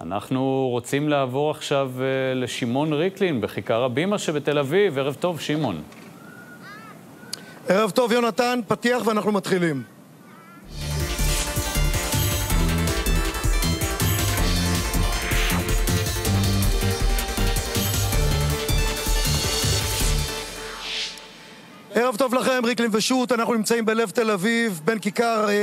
אנחנו רוצים לעבור עכשיו אה, לשמעון ריקלין בכיכר הבימה שבתל אביב. ערב טוב, שמעון. ערב טוב, יונתן, פתיח ואנחנו מתחילים. ערב טוב לכם, ריקלין ושות', אנחנו נמצאים בלב תל אביב, בין כיכר, אה,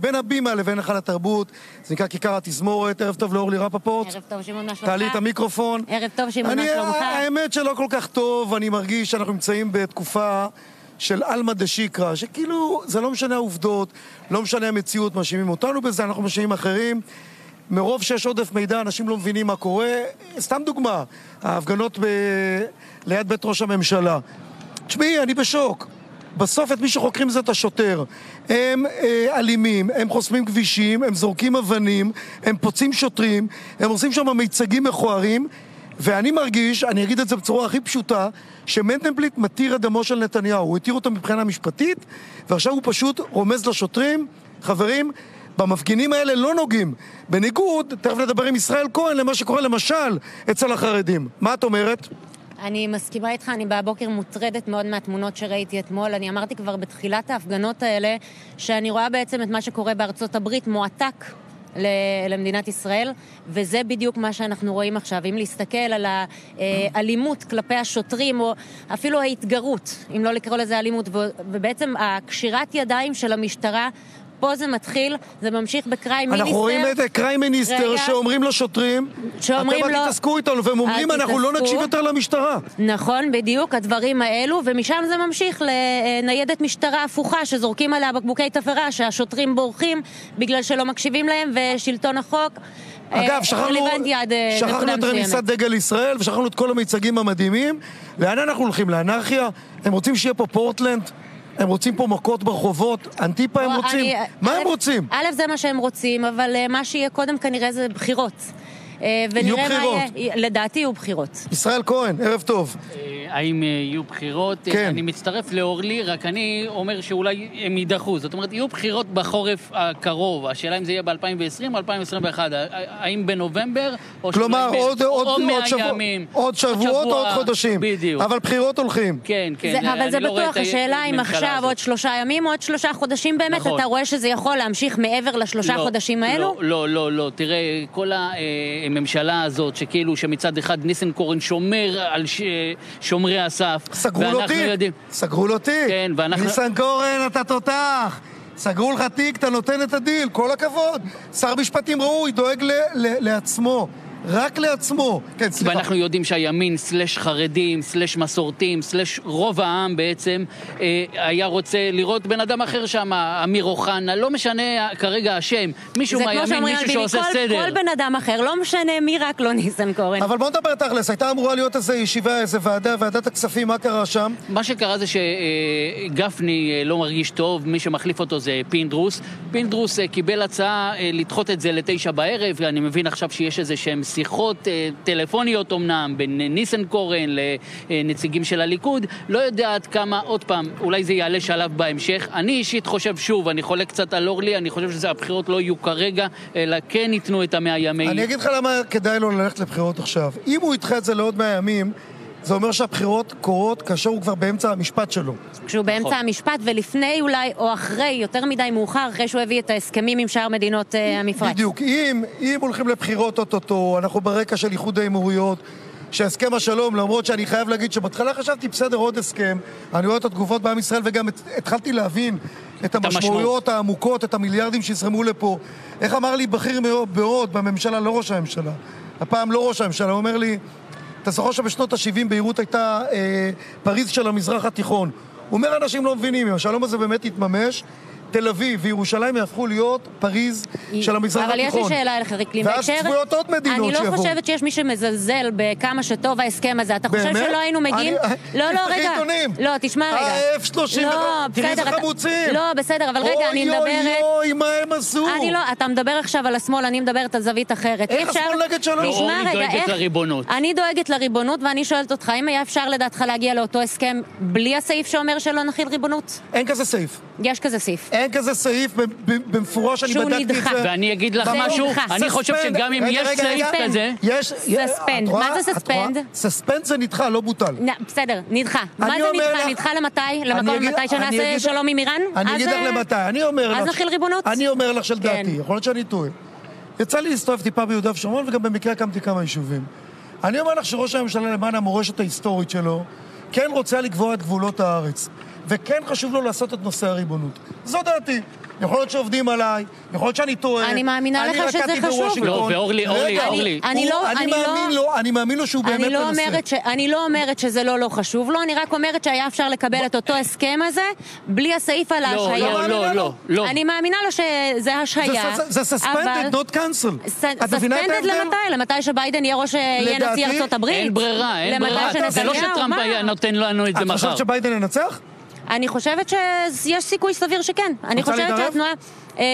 בין הבימה לבין היכל התרבות, זה נקרא כיכר התזמורת, ערב טוב לאורלי רפפורט. ערב טוב, שמעון, מה שלומך? תעלי את המיקרופון. ערב טוב, שמעון, מה שלומך? האמת שלא כל כך טוב, אני מרגיש שאנחנו נמצאים בתקופה של עלמא דשיקרא, שכאילו, זה לא משנה העובדות, לא משנה המציאות, מאשימים אותנו בזה, אנחנו מאשימים אחרים. מרוב שיש עודף מידע, אנשים לא מבינים מה קורה. סתם דוגמה, ההפגנות ב... ליד בית ראש הממשלה. תשמעי, אני בשוק. בסוף את מי שחוקרים זה את השוטר. הם אה, אלימים, הם חוסמים כבישים, הם זורקים אבנים, הם פוצעים שוטרים, הם עושים שם מיצגים מכוערים, ואני מרגיש, אני אגיד את זה בצורה הכי פשוטה, שמנדלבליט מתיר את דמו של נתניהו. הוא התיר אותו מבחינה משפטית, ועכשיו הוא פשוט רומז לשוטרים, חברים, במפגינים האלה לא נוגעים. בניגוד, תכף נדבר עם ישראל כהן, למה שקורה למשל אצל החרדים. מה את אומרת? אני מסכימה איתך, אני בבוקר מוטרדת מאוד מהתמונות שראיתי אתמול. אני אמרתי כבר בתחילת ההפגנות האלה, שאני רואה בעצם את מה שקורה בארצות הברית מועתק. למדינת ישראל, וזה בדיוק מה שאנחנו רואים עכשיו. אם להסתכל על האלימות כלפי השוטרים, או אפילו ההתגרות, אם לא לקרוא לזה אלימות, ובעצם הקשירת ידיים של המשטרה, פה זה מתחיל, זה ממשיך בקריים מיניסטר. אנחנו רואים את קריים מיניסטר. שאומרים לשוטרים, שאומרים אתם אל תתעסקו איתנו, והם אומרים, "אל אנחנו לא תתעסקו". נקשיב יותר למשטרה. נכון, בדיוק, הדברים האלו, ומשם זה ממשיך לניידת משטרה הפוכה, שזורקים עליה בקבוקי תבערה, שהשוטרים בורחים בגלל שלא מקשיבים להם, ושלטון החוק אגב, אה, שכחנו, רלוונטי עד אה, שכחנו את. רמיסת דגל ישראל, ושכחנו את כל המיצגים המדהימים. לאן אנחנו הולכים? לאנרכיה? הם רוצים שיהיה פה פורטלנד? הם רוצים פה מכות ברחובות? אנטיפה הם רוצים? מה הם רוצים? א', זה מה שהם רוצים, אבל אה, מה שיהיה קודם כנראה זה בחירות. אה, ונראה מה. יהיה. לדעתי יהיו בחירות. ישראל כהן, ערב טוב. אה, האם אה, יהיו בחירות? כן. אני מצטרף לאורלי, רק אני אומר שאולי הם יידחו. זאת אומרת, יהיו בחירות בחורף הקרוב. השאלה אם זה יהיה ב-2020 או 2021. ה- האם בנובמבר או כלומר, עוד, עוד, או עוד, 100 שבוע, ימים. עוד שבועות או עוד שבוע, חודשים. בדיוק. אבל בחירות הולכים. כן, כן. זה, אבל זה לא בטוח, השאלה אם עכשיו הזאת. עוד שלושה ימים או עוד שלושה חודשים באמת, נכון. אתה רואה שזה יכול להמשיך מעבר לשלושה לא, חודשים האלו? לא, לא, לא, לא. תראה, כל הממשלה הזאת, שכאילו שמצד אחד ניסנקורן שומר על ש... שומרי הסף. סגרו לו תיק. יודעים... סגרו לו תיק. כן, ואנחנו- ניסנקורן, אתה תותח. סגרו לך תיק, אתה נותן את הדיל, כל הכבוד. שר משפטים ראוי, דואג ל- ל- לעצמו. רק לעצמו. כן, סליחה. ואנחנו יודעים שהימין, סלש חרדים, סלש מסורתיים, סלש רוב העם בעצם, אה, היה רוצה לראות בן אדם אחר שם, אמיר אוחנה, לא משנה כרגע השם, מישהו זה כמו מהימין, מישהו שעושה כל, סדר. כל בן אדם אחר, לא משנה מי, רק לא ניסנקורן. אבל בוא נדבר תכלס, הייתה אמורה להיות איזו ישיבה, איזו ועדה, ועדת הכספים, מה קרה שם? מה שקרה זה שגפני אה, לא מרגיש טוב, מי שמחליף אותו זה פינדרוס. פינדרוס אה, קיבל הצעה אה, לדחות את זה לתשע בערב, ואני מבין עכשיו שיש איזה שהן שיחות אה, טלפוניות אמנם בין אה, ניסנקורן לנציגים של הליכוד. לא יודע עד כמה, עוד פעם, אולי זה יעלה שלב בהמשך. אני אישית חושב, שוב, אני חולק קצת על אורלי, אני חושב שהבחירות לא יהיו כרגע, אלא כן ייתנו את המאה ימי... אני אגיד לך למה כדאי לו ללכת לבחירות עכשיו. אם הוא ידחה את זה לעוד 100 ימים, זה אומר שהבחירות קורות כאשר הוא כבר באמצע המשפט שלו. כשהוא באמצע נכון. המשפט, ולפני אולי, או אחרי, יותר מדי מאוחר, אחרי שהוא הביא את ההסכמים עם שאר מדינות אה, המפרץ. בדיוק. אם, אם הולכים לבחירות אוטוטו, אנחנו ברקע של איחוד האמירויות, שהסכם השלום, למרות שאני חייב להגיד שבהתחלה חשבתי, בסדר, עוד הסכם, אני רואה את התגובות בעם ישראל, וגם את, התחלתי להבין את המשמעויות העמוקות, את המיליארדים שיזרמו לפה. איך אמר לי בכיר מאוד, מאוד בממשלה, לא ראש הממשלה, הפעם לא ראש הממשלה, הוא אומר לי, אתה זוכר שבשנות ה-70 ביירות הייתה אה, פריז של המזרח התיכון. הוא אומר, אנשים לא מבינים, אם השלום הזה באמת יתממש, תל אביב וירושלים יהפכו להיות פריז של המזרח אבל התיכון. יש לי שאלה אליך, ריקלין. ואז צפויות עוד מדינות אני לא שיבואו. חושבת שיש מי שמזלזל בכמה שטוב ההסכם הזה. אתה חושב? שלא היינו מגיעים... אני- לא, לא, רגע. עיתונים. לא, תשמע רגע. ה-F-35, לא, תראי איזה חמוצים. לא, בסדר, אבל רגע, אני מדברת... אוי אוי אוי, מה הם עשו? אני לא, אתה מדבר עכשיו על השמאל, אני מדברת על זווית אחרת. איך השמאל נגד שלום? תשמע רגע, איך... לריבונות. אני דואגת לריבונות, ואני שואלת אותך, האם היה אפשר לדעתך להגיע לאותו הסכם בלי הסעיף שאומר שלא נחיל ריבונות? אין כזה סעיף. יש כזה סעיף. אין כזה סעיף, במפורש אני שהוא בדקתי את נדחה. זה. ואני אגיד לך משהו, נדחה. אני חושב. שגם אם יש סעיף. כזה... יש... סספנד. מה זה? סספנד? סספנד זה נדחה, לא בוטל. בסדר, נדחה. מה זה נדחה? נדחה למתי? למקום מתי שנעשה שלום עם איראן? אני אגיד לך אה, למתי, אני אומר לך... אז נחיל ריבונות. אני אומר לך שלדעתי, כן. יכול להיות שאני טועה. יצא לי להסתובב טיפה ביהודה ושומרון, וגם במקרה הקמתי כמה יישובים. אני אומר לך שראש הממשלה, למען המורשת ההיסטורית שלו, כן רוצה לקבוע את גבולות הארץ. וכן חשוב לו לעשות את נושא הריבונות. זו דעתי. יכול להיות שעובדים עליי, יכול להיות שאני טועה. אני מאמינה לך שזה רקדתי חשוב. בוושינגטון. לא, ואורלי, אורלי, אורלי. אני לא- אני אני לא- מאמין לו, אני מאמין לו שהוא באמת אני לא, מנסה. אני לא אומרת שזה לא לא חשוב לו, אני רק אומרת שהיה אפשר לקבל את אותו הסכם הזה בלי הסעיף על לא, ההשעיה. לא, לא, לא, לא. אני מאמינה לו שזה זה- השעיה. זה- suspended, not cancel. את מבינה את סספנדד ההבדל? למתי? למתי שביידן יהיה ראש... יהיה לדעתי, נשיא ארצות הברית? אין ברירה, אין למתי ברירה. זה לא? שטראמפ? היה נותן לנו את זה את מחר. חושבת שביידן ינצח? אני חושבת שיש סיכוי סביר שכן. אני חושבת להתערב? שהתנועה... אה,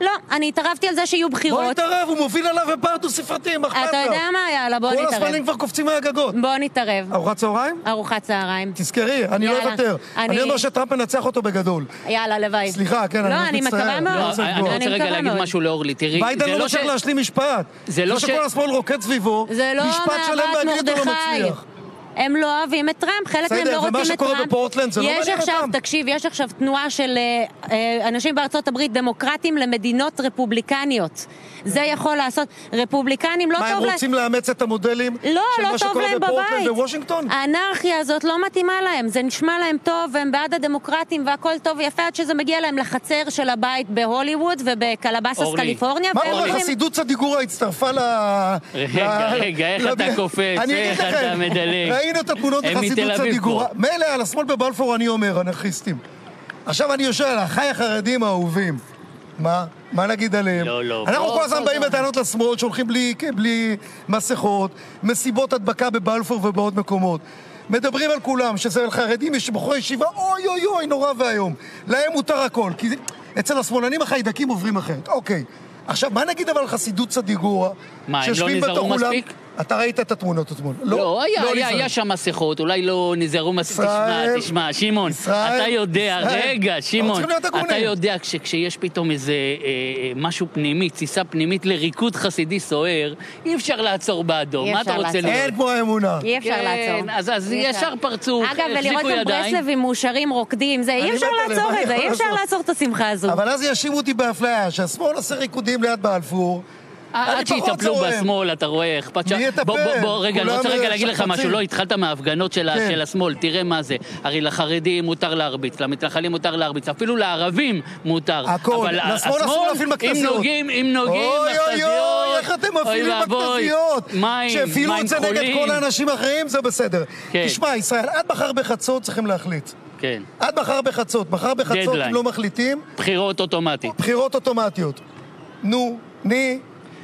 לא, אני התערבתי על זה שיהיו בוא בחירות. נתערב, הוא מוביל עליו בפער דו ספרתי, מה אכפת לו? אתה יודע מה? יאללה, בוא כל נתערב. הסמלים כבר קופצים מהגגות. בוא נתערב. ארוחת צהריים? ארוחת צהריים. תזכרי, אני לא. אוותר. אני- אני אומר שטראמפ ינצח אותו בגדול. יאללה, לוואי. סליחה, כן, אני לא, ממש אני מצטער. מקווה לא, מאוד. לא, אני. רוצה רגע להגיד מאוד. משהו לאורלי. תראי, ביידן זה לא לא מצליח ש... להשלים משפט. זה לא ש- שכל השמאל רוקד סביבו, זה לא משפט שלם באנגלית הוא לא. מצליח. הם לא אוהבים את טראמפ, חלק מהם לא רוצים את שקורה טראמפ. בפורטלנד זה לא יש מעניין עכשיו, אותם? תקשיב, יש עכשיו תנועה של אה, אה, אנשים בארצות הברית דמוקרטים למדינות רפובליקניות. זה יכול לעשות. רפובליקנים לא מה, הם טוב להם. רוצים לאמץ את המודלים לא, של לא מה טוב שקורה בפורטלנד. ווושינגטון? האנרכיה הזאת לא מתאימה להם, זה נשמע להם טוב, והם בעד הדמוקרטים והכל טוב ויפה עד שזה מגיע להם לחצר של הבית בהוליווד ובקלבאסס אורלי, קליפורניה. מה קורה לך? אומרים- סידות צדיגורה הצטרפה ל... רגע, רגע, איך ל- אתה קופץ? אני איך אגיד אתה מדלג? ראינו את התמונות בחסידות. פה. מילא, על השמאל בבלפור אני אומר, אנרכיסטים. עכשיו אני יושב על אחיי החרדים האהובים. מה? מה נגיד עליהם? לא, לא, אנחנו בוא, כל הזמן בוא, באים בוא. בטענות לשמאל, שהולכים בלי, בלי מסכות, מסיבות הדבקה בבלפור ובעוד מקומות. מדברים על כולם, שזה על חרדים, יש בחורי ישיבה, אוי אוי אוי, נורא ואיום. להם מותר הכל, כי אצל השמאלנים החיידקים עוברים אחרת. אוקיי. עכשיו, מה נגיד אבל על חסידות צדיגורה? מה, הם לא נזהרו מספיק? אתה ראית את התמונות אתמול. לא, היה, היה, נזהרו. היה שם מסכות, אולי לא נזהרו מספיק. תשמע, תשמע, שמעון, ישראל, אתה יודע, ישראל. רגע, אנחנו שמעון. אתה יודע, כש- כשיש פתאום איזה אה, אה, משהו פנימי, תסיסה פנימית לריקוד חסידי סוער, אי אפשר לעצור באדום. אי מה אתה רוצה. לראות? אין כמו האמונה. אי אפשר כן, לעצור. אז- אז אי ישר אפשר. פרצו, אגב, ולראות החזיקו גם ידיים. ברסלבים מאושרים רוקדים, זה אי אפשר עליהם, לעצור את זה, אי אפשר? לעצור את השמחה הזו. אבל אז יאשימו אותי באפליה, שהשמאל עושה ריקודים ליד בלפור. עד פחות שיטפלו זורם. בשמאל, אתה רואה, אכפת ש... מי יטפל? בוא, בוא, בוא, רגע, אני רוצה רגע להגיד לך. משהו. לא, התחלת מההפגנות של, כן. של השמאל, תראה מה זה. הרי לחרדים מותר להרביץ, למתנחלים מותר להרביץ, אפילו לערבים מותר. הכל. לשמאל אסור להפעיל אם מכת"זיות. נוגעים, אם נוגעים אוי אוי מכת"זיות, אוי, איך אתם מפעילים אוי מכת"זיות? מים, שהפעילו מים את זה נגד כחולים. כל האנשים האחרים, זה בסדר. כן. תשמע, ישראל, עד מחר בחצות צריכים להחליט. כן, עד מחר בחצות. מחר בחצות. אם לא מחליטים, בחירות אוטומטית. בחירות אוטומטיות. נו, ני,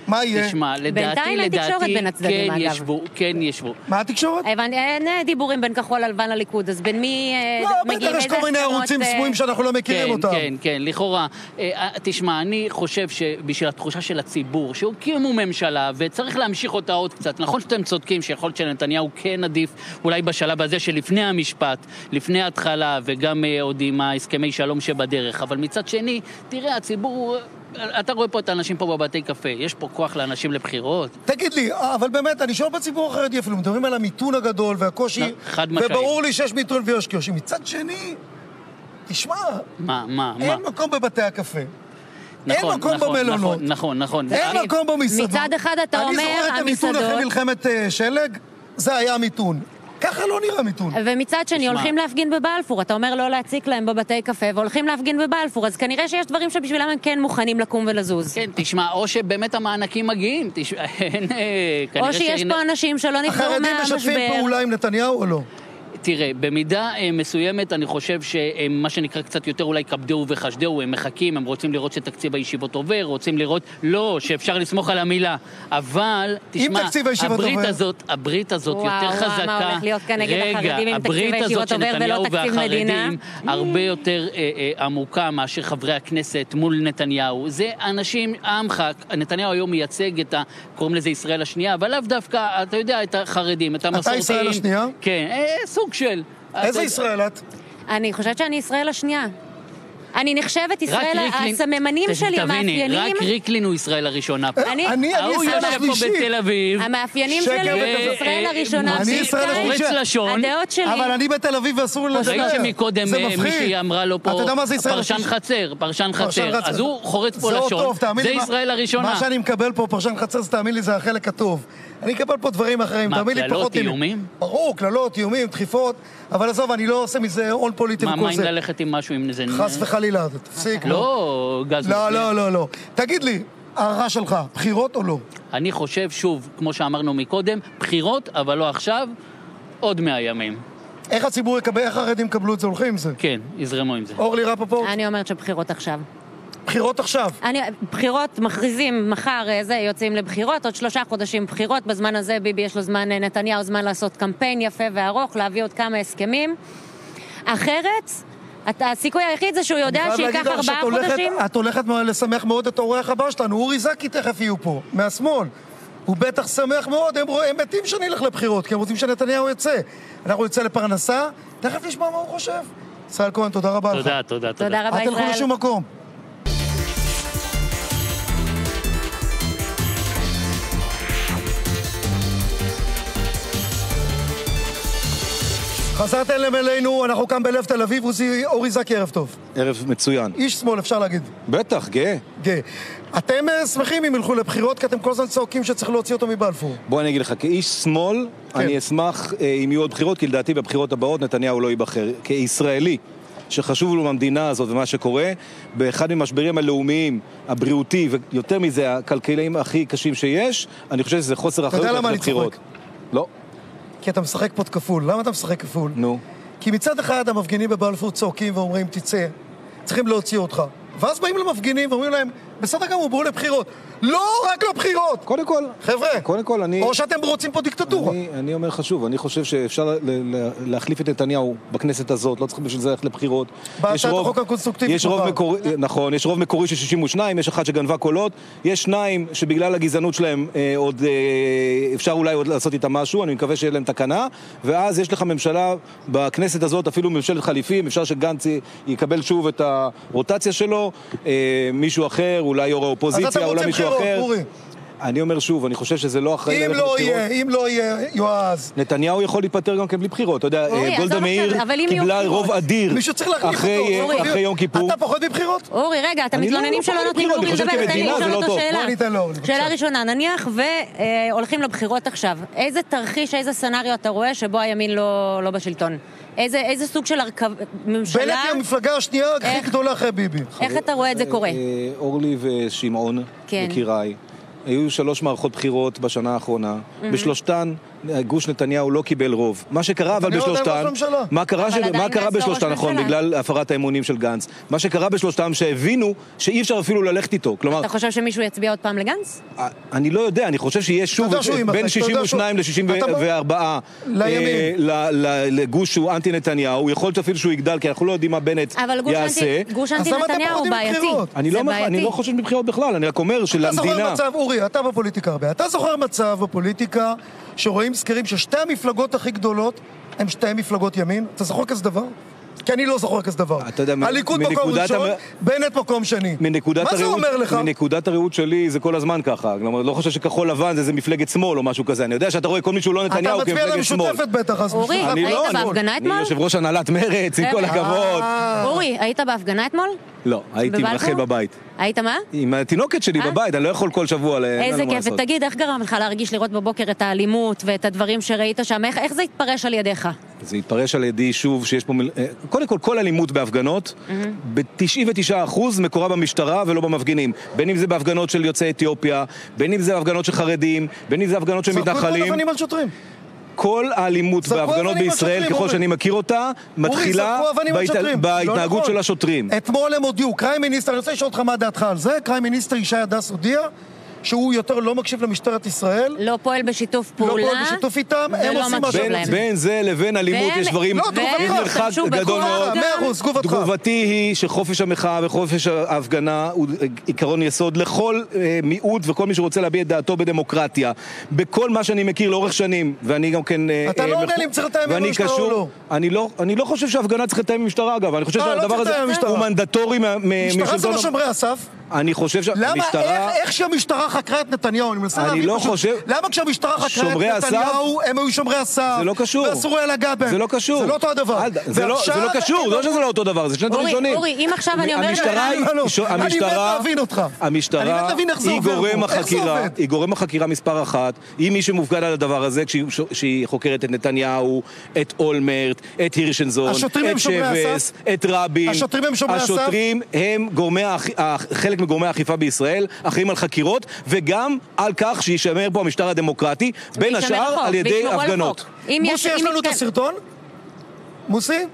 מה יהיה? תשמע, לדעתי, בינתיים אין תקשורת לדעתי, בין הצדדים, כן אגב. ישבו, כן ישבו. מה התקשורת? הבנתי, אין אה, דיבורים בין כחול לבן לליכוד, אז בין מי אה, לא, בטח יש כל מיני ערוצים אה, סמויים שאנחנו לא מכירים כן, אותם. כן, כן, לכאורה. תשמע, אני חושב שבשביל התחושה של הציבור, שהקימו ממשלה וצריך להמשיך אותה עוד קצת. נכון שאתם צודקים שיכול להיות שלנתניהו כן עדיף, אולי בשלב הזה שלפני המשפט, לפני ההתחלה, וגם עוד עם ההסכמי שלום שבדרך. אבל מצד שני, תראה, הציבור... אה, אתה רואה פה את האנשים פה בבתי קפה, יש פה כוח לאנשים לבחירות? תגיד לי, אבל באמת, אני שואל בציבור החרדי אפילו, מדברים על המיתון הגדול והקושי, לא, חד משמעית. וברור לי שיש מיתון ויש קושי. מצד שני, תשמע, מה, מה, מה? אין מקום בבתי הקפה. נכון, מקום נכון, במלונות. נכון, נכון, נכון. אין אני- מקום במסעדות. מצד אחד אתה אומר, אני זוכר את המיתון אחרי המסעדות- מלחמת אה, שלג, זה היה מיתון. ככה לא נראה מיתון. ומצד שני. הולכים להפגין בבלפור, אתה אומר לא להציק להם בבתי קפה, והולכים להפגין בבלפור, אז כנראה שיש דברים שבשבילם הם כן מוכנים לקום ולזוז. כן, תשמע, או שבאמת המענקים מגיעים, תשמע, אין... אה, או שיש פה אנשים שלא נפגעו החרדים משתפים מהמשבר. פעולה עם נתניהו או לא? תראה, במידה אה, מסוימת אני חושב שהם מה שנקרא קצת יותר אולי כבדהו וחשדהו, הם מחכים, הם רוצים לראות שתקציב הישיבות עובר, רוצים לראות, לא, שאפשר לסמוך על המילה. אבל, תשמע, הברית עובר. הזאת, הברית הזאת וואו, יותר וואו, חזקה. מה הולך להיות כאן נגד החרדים אם תקציב הברית הישיבות הזאת של עובר ולא נתניהו תקציב מדינה? והחרדים הרבה יותר אה, אה, עמוקה מאשר חברי הכנסת מול נתניהו. זה אנשים, עמך, נתניהו היום מייצג את ה... קוראים לזה ישראל השנייה, אבל לאו דווקא, אתה יודע, את החרדים, את המסורתיים. ישראל השנייה? כן, אה, סוג של. איזה אתה- ישראל את? אני חושבת שאני ישראל השנייה. אני נחשבת ישראל, ריקלין- הסממנים שלי, תביני, המאפיינים, רק ריקלין הוא ישראל הראשונה פה. אני- אני ההוא ישראל יושב פה השלישית. בתל אביב, המאפיינים שלי, וכזב. ישראל אה, הראשונה, אני ישראל השלישית. לשון. הדעות שלי, אבל אני בתל אביב ואסור לי לדבר. ראית שמקודם אה. מישהי אמרה לו פה, אתה יודע מה זה ישראל פרשן השלישית? חצר, פרשן חצר. אז הוא חורץ פה לשון, זה ישראל הראשונה. מה שאני מקבל פה, פרשן חצר, זה תאמין לי, זה החלק הטוב. אני אקבל פה דברים אחרים, מה, תאמין לי, קללות, פחות... איומים? ברור, קללות, איומים, דחיפות, אבל עזוב, אני לא עושה מזה הון פוליטי מה, וכל מה אם זה. ללכת עם משהו עם איזה... חס וחלילה, תפסיק. לא, גז לא. לא, לא, לא. תגיד לי, הערה שלך, בחירות או לא? אני חושב, שוב, כמו שאמרנו מקודם, בחירות, אבל לא עכשיו, עוד מאה ימים. איך הציבור יקבל, איך החרדים יקבלו את זה? הולכים עם זה. כן, יזרמו עם זה. אורלי רפפורט, אני אומרת שבחירות עכשיו. בחירות עכשיו. אני, בחירות, מכריזים, מחר אה, זה, יוצאים לבחירות, עוד שלושה חודשים בחירות, בזמן הזה ביבי יש לו זמן, אה, נתניהו זמן לעשות קמפיין יפה וארוך, להביא עוד כמה הסכמים. אחרת, אתה, הסיכוי היחיד זה שהוא יודע שייקח ארבעה חודשים. את הולכת לשמח מאוד את האורח הבא שלנו, אורי זקי תכף יהיו פה, מהשמאל. הוא בטח שמח מאוד, הם, הם מתים שנלך לבחירות, כי הם רוצים שנתניהו יצא. אנחנו נצא לפרנסה, תכף נשמע מה הוא חושב. ישראל כהן, תודה רבה לך. תודה, תודה, תודה. תודה רבה, אל תלכו ישראל. לשום מקום. חזרתם אלינו, אנחנו כאן בלב תל אביב, עוזי- אורי זקי, ערב טוב. ערב מצוין. איש שמאל, אפשר להגיד. בטח, גאה. גאה. אתם אה, שמחים אם ילכו לבחירות, כי אתם כל הזמן צועקים שצריך להוציא אותו מבלפור. בוא אני אגיד לך, כאיש שמאל, כן. אני אשמח אה, אם יהיו עוד בחירות, כי לדעתי בבחירות הבאות נתניהו לא ייבחר. כישראלי, שחשוב לו מהמדינה הזאת ומה שקורה, באחד ממשברים הלאומיים, הבריאותי, ויותר מזה, הכלכליים הכי קשים שיש, אני חושב שזה חוסר יודע אחריות למה ללכת אני לבחירות. צוחק? לא, כי אתה משחק פה כפול. למה אתה משחק כפול? נו. כי מצד אחד המפגינים בבלפור צועקים ואומרים, תצא, צריכים להוציא אותך. ואז באים למפגינים ואומרים להם, בסדר גמור, בואו לבחירות. לא רק לבחירות! קודם כל, חבר'ה, קודם כל, אני... או שאתם רוצים פה דיקטטורה. אני, אני אומר לך שוב, אני חושב שאפשר ל- ל- להחליף את נתניהו בכנסת הזאת, לא צריך בשביל זה ללכת לבחירות. בהצעת יש רוב- החוק הקונסטרוקטיבית יש רוב. מקורי, נכון, יש רוב מקורי של 62, יש אחת שגנבה קולות, יש שניים שבגלל הגזענות שלהם אה, עוד אה, אפשר אולי עוד לעשות איתם משהו, אני מקווה שיהיה להם תקנה, ואז יש לך ממשלה בכנסת הזאת, אפילו ממשלת חליפים, אפשר שגנץ יקבל שוב את הרוטציה שלו, אה, מישהו אחר, אולי יו"ר האופוזיציה, אולי מישהו בחירות, אחר. אני אומר שוב, אני חושב שזה לא אחראי אם ללכת לא לבחירות. יהיה, אם לא יהיה, יועז. נתניהו יכול להתפטר גם כן בלי בחירות. אתה יודע, אה, גולדה מאיר אם קיבלה רוב אדיר אחרי. אה, אחרי יום כיפור. אתה פוחד מבחירות? אורי, רגע, אתם אני לא- מתלוננים לא שלא נותנים לאורי אני חושב לדבר, תן לי כמדינה לשאול זה לא אותו טוב. שאלה. בוא ניתן לאורי, בבקשה. שאלה ראשונה, נניח והולכים לבחירות עכשיו, איזה תרחיש, איזה סצנריו אתה רואה שבו הימין לא לא בשלטון? איזה איזה סוג של הרכב... בנט ממשלה, היא המפלגה השנייה הכי איך? גדולה אחרי ביבי. איך אתה רואה את זה קורה? אה, אורלי ושמעון, כן. יקיריי, היו שלוש מערכות בחירות בשנה האחרונה. בשלושתן אה, גוש נתניהו לא קיבל רוב. מה שקרה אבל בשלושתן... מה קרה אבל ש- מה קרה לא בשלושתן, נכון, ממשלה. בגלל הפרת האמונים של גנץ. מה שקרה בשלושתן שהבינו שאי אפשר אפילו ללכת איתו. כלומר, אתה חושב שמישהו יצביע עוד פעם לגנץ? אה, אני לא יודע, אני חושב שיהיה שוב בין אתה יודע 62 שהוא- אתה ל-64 לימין. לגוש שהוא אנטי נתניהו, יכול להיות אפילו שהוא יגדל, כי אנחנו לא יודעים מה בנט אבל גוש יעשה. אנטי- גוש אנטי נתניהו הוא בעייתי. אני לא. לא חושש מבחירות בכלל, אני רק אומר אתה שלמדינה... זוכר מצב, אורי, אתה בפוליטיקה הרבה, אתה זוכר מצב בפוליטיקה שרואים סקרים ששתי המפלגות הכי גדולות הן שתי מפלגות ימין? אתה זוכר כזה דבר? כי אני לא זוכר כזה דבר. אתה יודע, מ- הליכוד מקום ראשון, המ- בנט מקום שני. מנקודת מה זה הראות, אומר לך? מנקודת הראות שלי זה כל הזמן ככה. כלומר, לא חושב שכחול לבן זה איזה מפלגת שמאל או משהו כזה. אני יודע שאתה רואה כל מי שהוא לא אתה נתניהו מצביע כמפלגת שמאל. למשותפת בטח, אז אורי, אני לא, היית שמאל. בהפגנה אני אתמול? יושב ראש הנהלת מרצ, עם כל אה. הכבוד. אורי, היית בהפגנה אתמול? לא, הייתי עם? רחל בבית. היית מה? עם התינוקת שלי אה? בבית, אני לא יכול כל שבוע, ל- אין איזה לנו מה כיף, לעשות. ותגיד, איך גרם לך להרגיש לראות בבוקר את האלימות ואת הדברים שראית שם? איך איך זה התפרש על ידיך? זה התפרש על ידי שוב שיש פה... מיל- אה, קודם כל, כל אלימות בהפגנות, ב-99% מקורה במשטרה ולא במפגינים. בין אם זה בהפגנות של יוצאי אתיופיה, בין אם זה בהפגנות של חרדים, בין אם זה הפגנות של זרקו את כל מתנחלים. האבנים על שוטרים. כל האלימות בהפגנות בישראל, ככל. שאני מכיר אותה, מתחילה שוטרים. בהתנהגות לא נכון. של השוטרים. אתמול הם הודיעו, crime minister, אני רוצה לשאול אותך מה דעתך על זה, crime minister ישי הדס הודיע שהוא יותר לא מקשיב למשטרת ישראל, לא פועל בשיתוף לא פעולה. פועל בשיתוף איתם, הם ולא עושים מה שהם. רוצים. בין זה לבין אלימות יש דברים, לא. יש מרחק גדול מאוד. מאה אחוז, תגובתך. תגובתי היא שחופש המחאה וחופש ההפגנה הוא עיקרון יסוד לכל אה, מיעוט וכל מי שרוצה להביע את דעתו בדמוקרטיה. בכל מה שאני מכיר לאורך שנים, ואני גם כן... אה, אתה אה, לא עונה לי אם צריך לתאם עם המשטרה או לא. אני לא, אני לא חושב שהפגנה צריך לתאם עם משטרה אגב, אני חושב לא שהדבר הזה המשטרה. הוא מנדטורי משטרה זה לא שומרי הסף. אני חושב למה, שהמשטרה... איך, איך שהמשטרה חקרה את נתניהו, אני מנסה להבין לא פשוט, חושב- למה כשהמשטרה חקרה את? נתניהו, הם היו שומרי הסף? זה לא קשור. ואסור היה לגעת בהם. זה לא קשור. זה לא אותו הדבר. אל- זה לא- זה לא קשור, זה לא שזה לא אותו דבר, זה שני דברים אורי, שונים. אורי, אם עכשיו אני אומרת המשטרה לא, ש- אני מת המשטרה, להבין אותך. אני המשטרה מת להבין איך זה היא עובר גורם החקירה, עובד. היא גורם החקירה מספר אחת, היא מי שמופקד על הדבר הזה כשהיא שהיא חוקרת את נתניהו, את אולמרט, את הירשנזון, את שבס? את רבין. השוטרים הם שומרי הסף? השוטרים הם גורמי, חלק מגורמי האכיפה בישראל, אחראים על חקירות, וגם על כך שישמר פה המשטר הדמוקרטי, בין השאר על ידי הפגנות. אם מוסי, יש אם לנו את הסרטון? מוסי?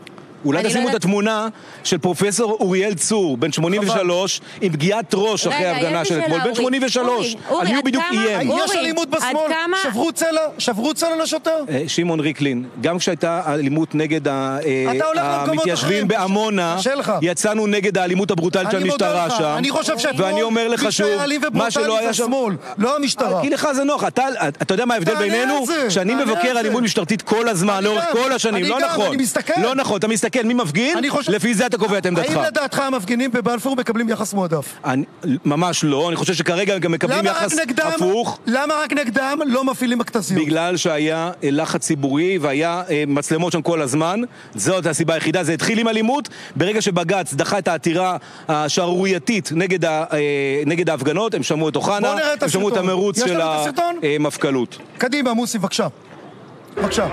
אולי לא תשימו את התמונה של פרופסור אוריאל צור, בן 83, עם פגיעת ראש אחרי ההפגנה של אתמול, בן אורי. 83. אורי, אורי, על מי הוא בדיוק איים? יש אלימות בשמאל, שברו צלע, שברו צלע לשוטר? אה, שמעון ריקלין, גם כשהייתה אלימות נגד אה. המתיישבים בעמונה. יצאנו נגד האלימות הברוטלית של אני מודה המשטרה לך, שם. אני חושב שאתמול, ואני אומר לך שוב, מה שלא היה שם... לא המשטרה. כי לך זה נוח, אתה, אתה יודע מה ההבדל בינינו? שאני מבקר. אלימות משטרתית כל הזמן, לאורך כל השנים, אני לא גם, נכון. אני מסתכל. לא נכון, אתה מסתכל מי מפגין, חושב- לפי זה אתה קובע את עמדתך. האם לדעתך המפגינים בבלפור מקבלים יחס מועדף? אני, ממש לא, אני חושב שכרגע הם גם מקבלים יחס נגדם, הפוך. למה רק נגדם לא מפעילים מכתזיות? בגלל שהיה אה, לחץ ציבורי והיה אה, מצלמות שם כל הזמן, זאת הסיבה היחידה, זה התחיל עם אלימות, ברגע שבג"ץ דחה את העתירה השערורייתית נגד, ה- אה, נגד ההפגנות, הם שמעו את אוחנה, הם שמעו את. המרוץ של? המפכ"לות. קדימה, מוסי, בבקשה. בבקשה.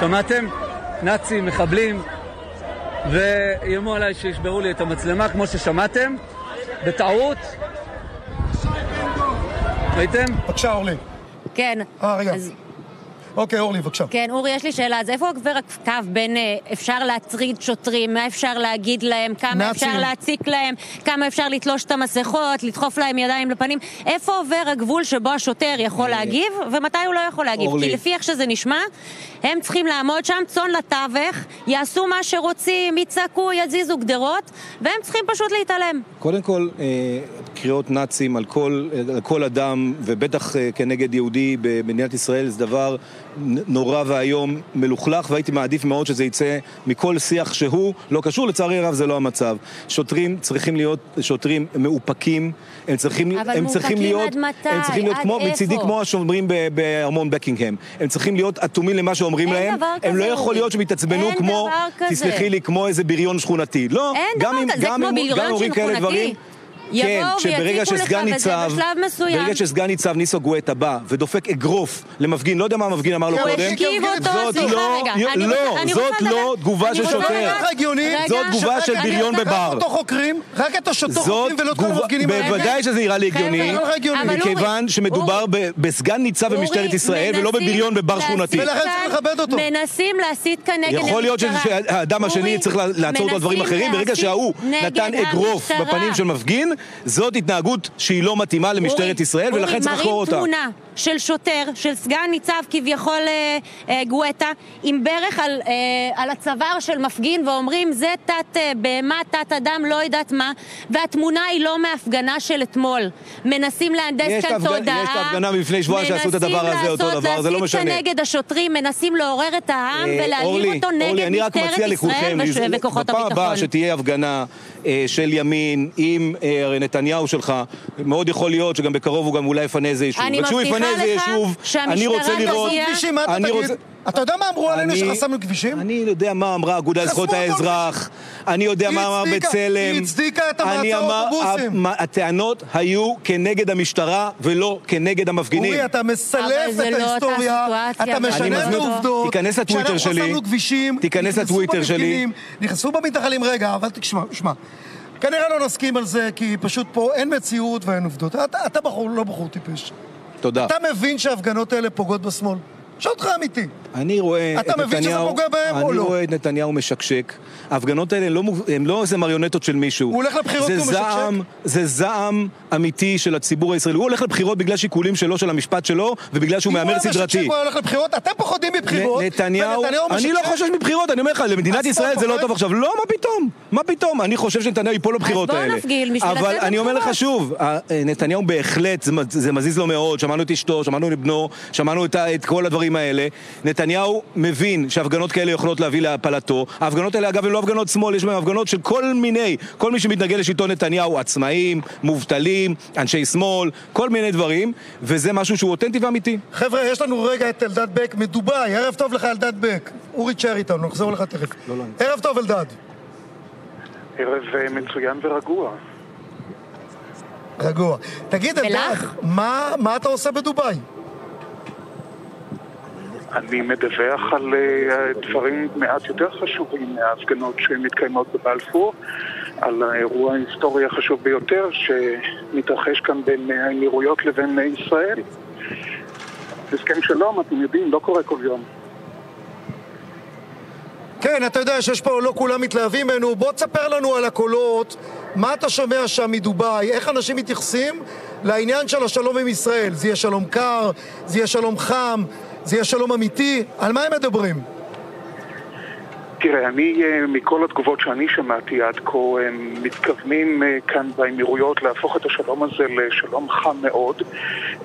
שמעתם? נאצים, מחבלים, ואיימו עליי שישברו לי את המצלמה, כמו ששמעתם, בטעות. ראיתם? בבקשה, אורלי. כן. אה, רגע. אוקיי, אורלי, בבקשה. כן, אורי, יש לי שאלה. אז איפה עובר הקו בין אה, אפשר להטריד שוטרים, מה אפשר להגיד להם, כמה נאצים. אפשר להציק להם, כמה אפשר לתלוש את המסכות, לדחוף להם ידיים לפנים? איפה עובר הגבול שבו השוטר יכול להגיב, ומתי הוא לא יכול להגיב? אורלי. כי לפי איך שזה נשמע, הם צריכים לעמוד שם, צאן לתווך, יעשו מה שרוצים, יצעקו, יזיזו גדרות, והם צריכים פשוט להתעלם. קודם כל, אה, קריאות נאצים על כל, על כל אדם, ובטח אה, כנגד יהודי במדינת ישראל, זה דבר נורא ואיום, מלוכלך, והייתי מעדיף מאוד שזה יצא מכל שיח שהוא לא קשור, לצערי הרב זה לא המצב. שוטרים צריכים להיות שוטרים מאופקים, הם צריכים, אבל הם צריכים מאופקים להיות, עד מתי? הם צריכים להיות עד כמו, איפה? מצידי כמו השומרים בארמון בקינגהם. הם צריכים להיות אטומים למה שאומרים אין להם, דבר הם לא כזה, יכול אורי. להיות שהם יתעצבנו אין כמו. תסלחי לי, כמו איזה בריון שכונתי. לא, אין גם דבר כזה, זה כמו בריון גם אומרים כאלה שכונתי. כן, שברגע שסגן ניצב. ברגע שסגן ניצב ניסו גואטה בא ודופק אגרוף למפגין, לא יודע מה המפגין אמר לו קודם, זאת לא, לא, אני זאת לא תגובה של שוטר. זאת תגובה של בריון בבר. רק אותו חוקרים, רק את השוטר חוקרים ולא את כל המפגינים האלה. בוודאי שזה נראה לי הגיוני, אורי, מכיוון שמדובר בסגן ניצב במשטרת ישראל ולא בבריון בבר שכונתי. ולכן צריך כאן- לכבד אותו. מנסים להסית כאן נגד המשטרה. יכול להיות שהאדם השני צריך לעצור אותו על דברים אחרים, ברגע שההוא נתן אגרוף. בפנים של מפגין, זאת התנהגות שהיא לא מתאימה למשטרת אורי, ישראל, ולכן צריך לחקור אורי, אותה. מראים תמונה של שוטר, של סגן ניצב כביכול אה, אה, גואטה, עם ברך על, אה, על הצוואר של מפגין, ואומרים זה תת אה, בהמה, תת אדם, לא יודעת מה, והתמונה היא לא מהפגנה של אתמול. מנסים להנדס כאן תודעה. יש את ההפגנה מלפני שבועיים שעשו את הדבר הזה, אותו מנסים דבר, זה לא לעשות, משנה. להסית כאן נגד השוטרים, מנסים לעורר את העם אה, אותו נגד אורלי, אני רק משטרת ישראל וכוחות בפעם הבאה הביטחון. שתהיה הפגנה אה, של ימין עם אה, הרי נתניהו שלך, מאוד יכול להיות שגם בקרוב הוא גם אולי יפנה איזה יישוב. אני וכשהוא מבטיחה יפנה איזה לך יישוב, שהמשטרה אני רוצה לראות... תגיע- אתה אני תגיד? רוצה- אתה יודע מה אמרו עלינו אני- שחסמנו כבישים? אני יודע מה אמרה האגודה לזכויות. האזרח, אני יודע מה אמר בצלם. היא הצדיקה את המעצר האוטובוסים. הטענות היו כנגד המשטרה ולא כנגד המפגינים. אורי, אתה מסלף את לא ההיסטוריה, אתה משנה את העובדות. תיכנס לטוויטר שלי. כשאנחנו חסמנו כבישים, תיכנס נכנסו לטוויטר שלי. במפגינים, נכנסו במתנחלים, רגע, אבל תשמע, שמע. כנראה לא נסכים על זה, כי פשוט פה אין מציאות ואין עובדות. אתה, אתה בחור, לא בחור טיפש. תודה. אתה מבין שההפגנות האלה פוגעות בשמאל? שואל אותך אמיתי. אני רואה אתה את מבין שזה נתניהו... פוגע בהם או אני לא? רואה את נתניהו משקשק. ההפגנות האלה לא הן לא איזה מריונטות של מישהו. הוא הולך לבחירות זה כי הוא משקשק? זעם, זה זעם אמיתי של הציבור הישראלי. הוא הולך לבחירות בגלל שיקולים שלו, של המשפט שלו, ובגלל שהוא אם הוא מהמר היה סדרתי. משקשק, הוא היה הולך לבחירות, אתם פוחדים מבחירות, נ- נתניהו, ונתניהו אני לא משקשק. חושש מבחירות, אני אומר לך, למדינת אז ישראל אתה זה לא? טוב עכשיו. לא, מה פתאום? מה פתאום? אני חושב שנתניהו ייפול בבחירות בואו האלה. נפגין בשביל אבל לצאת אני אומר לך לבחירות. שוב, ה- נתניהו בהחלט, זה מז- זה מזיז לו מאוד, שמענו את אשתו, שמענו את בנו, שמענו את ה- את כל הדברים האלה. נתניהו מבין שהפגנות כאלה יכולות להביא להפלתו. ההפגנות האלה, אגב, הן לא הפגנות שמאל, יש בהן הפגנות של כל מיני, כל מי שמתנגד לשלטון נתניהו, עצמאים, מובטלים, אנשי שמאל, כל מיני דברים, וזה משהו שהוא אותנטי ואמיתי. חבר'ה, יש לנו רגע את אלדד בק מדובאי, ערב טוב לך אלדד בק. אורי תשאר איתנו, נחזור לך תכף. לא, ערב טוב אלדד. ערב אה, מצוין ורגוע. רגוע. תגיד אלדד? מה, מה אתה עושה בדובאי? אני מדווח על אה, דברים מעט יותר חשובים מההפגנות שמתקיימות בבלפור, על האירוע ההיסטורי החשוב ביותר שמתרחש כאן בין האמירויות לבין ישראל. הסכם שלום, אתם יודעים, לא קורה כל יום. כן, אתה יודע שיש פה לא כולם מתלהבים ממנו, בוא תספר לנו על הקולות, מה אתה שומע שם מדובאי, איך אנשים מתייחסים לעניין של השלום עם ישראל. זה יהיה שלום קר, זה יהיה שלום חם, זה יהיה שלום אמיתי, על מה הם מדברים? תראה, אני, אה, מכל התגובות שאני שמעתי עד כה, הם מתכוונים אה, כאן באמירויות להפוך את השלום הזה לשלום חם מאוד,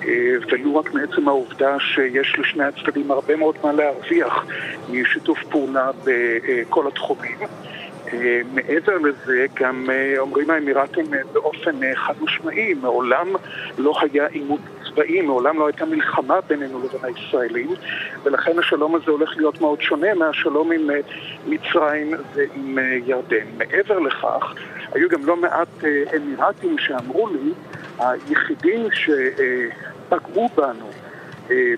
אה, ולו רק מעצם העובדה שיש לשני הצדדים הרבה מאוד מה להרוויח משיתוף פעולה בכל התחומים. מעבר לזה, גם אומרים האמירתים באופן חד משמעי, מעולם לא היה עימות צבאי, מעולם לא הייתה מלחמה בינינו לבין הישראלים, ולכן השלום הזה הולך להיות מאוד שונה מהשלום עם אה, מצרים ועם אה, ירדן. מעבר לכך, היו גם לא מעט אה, אמירתים שאמרו לי, היחידים שפגעו בנו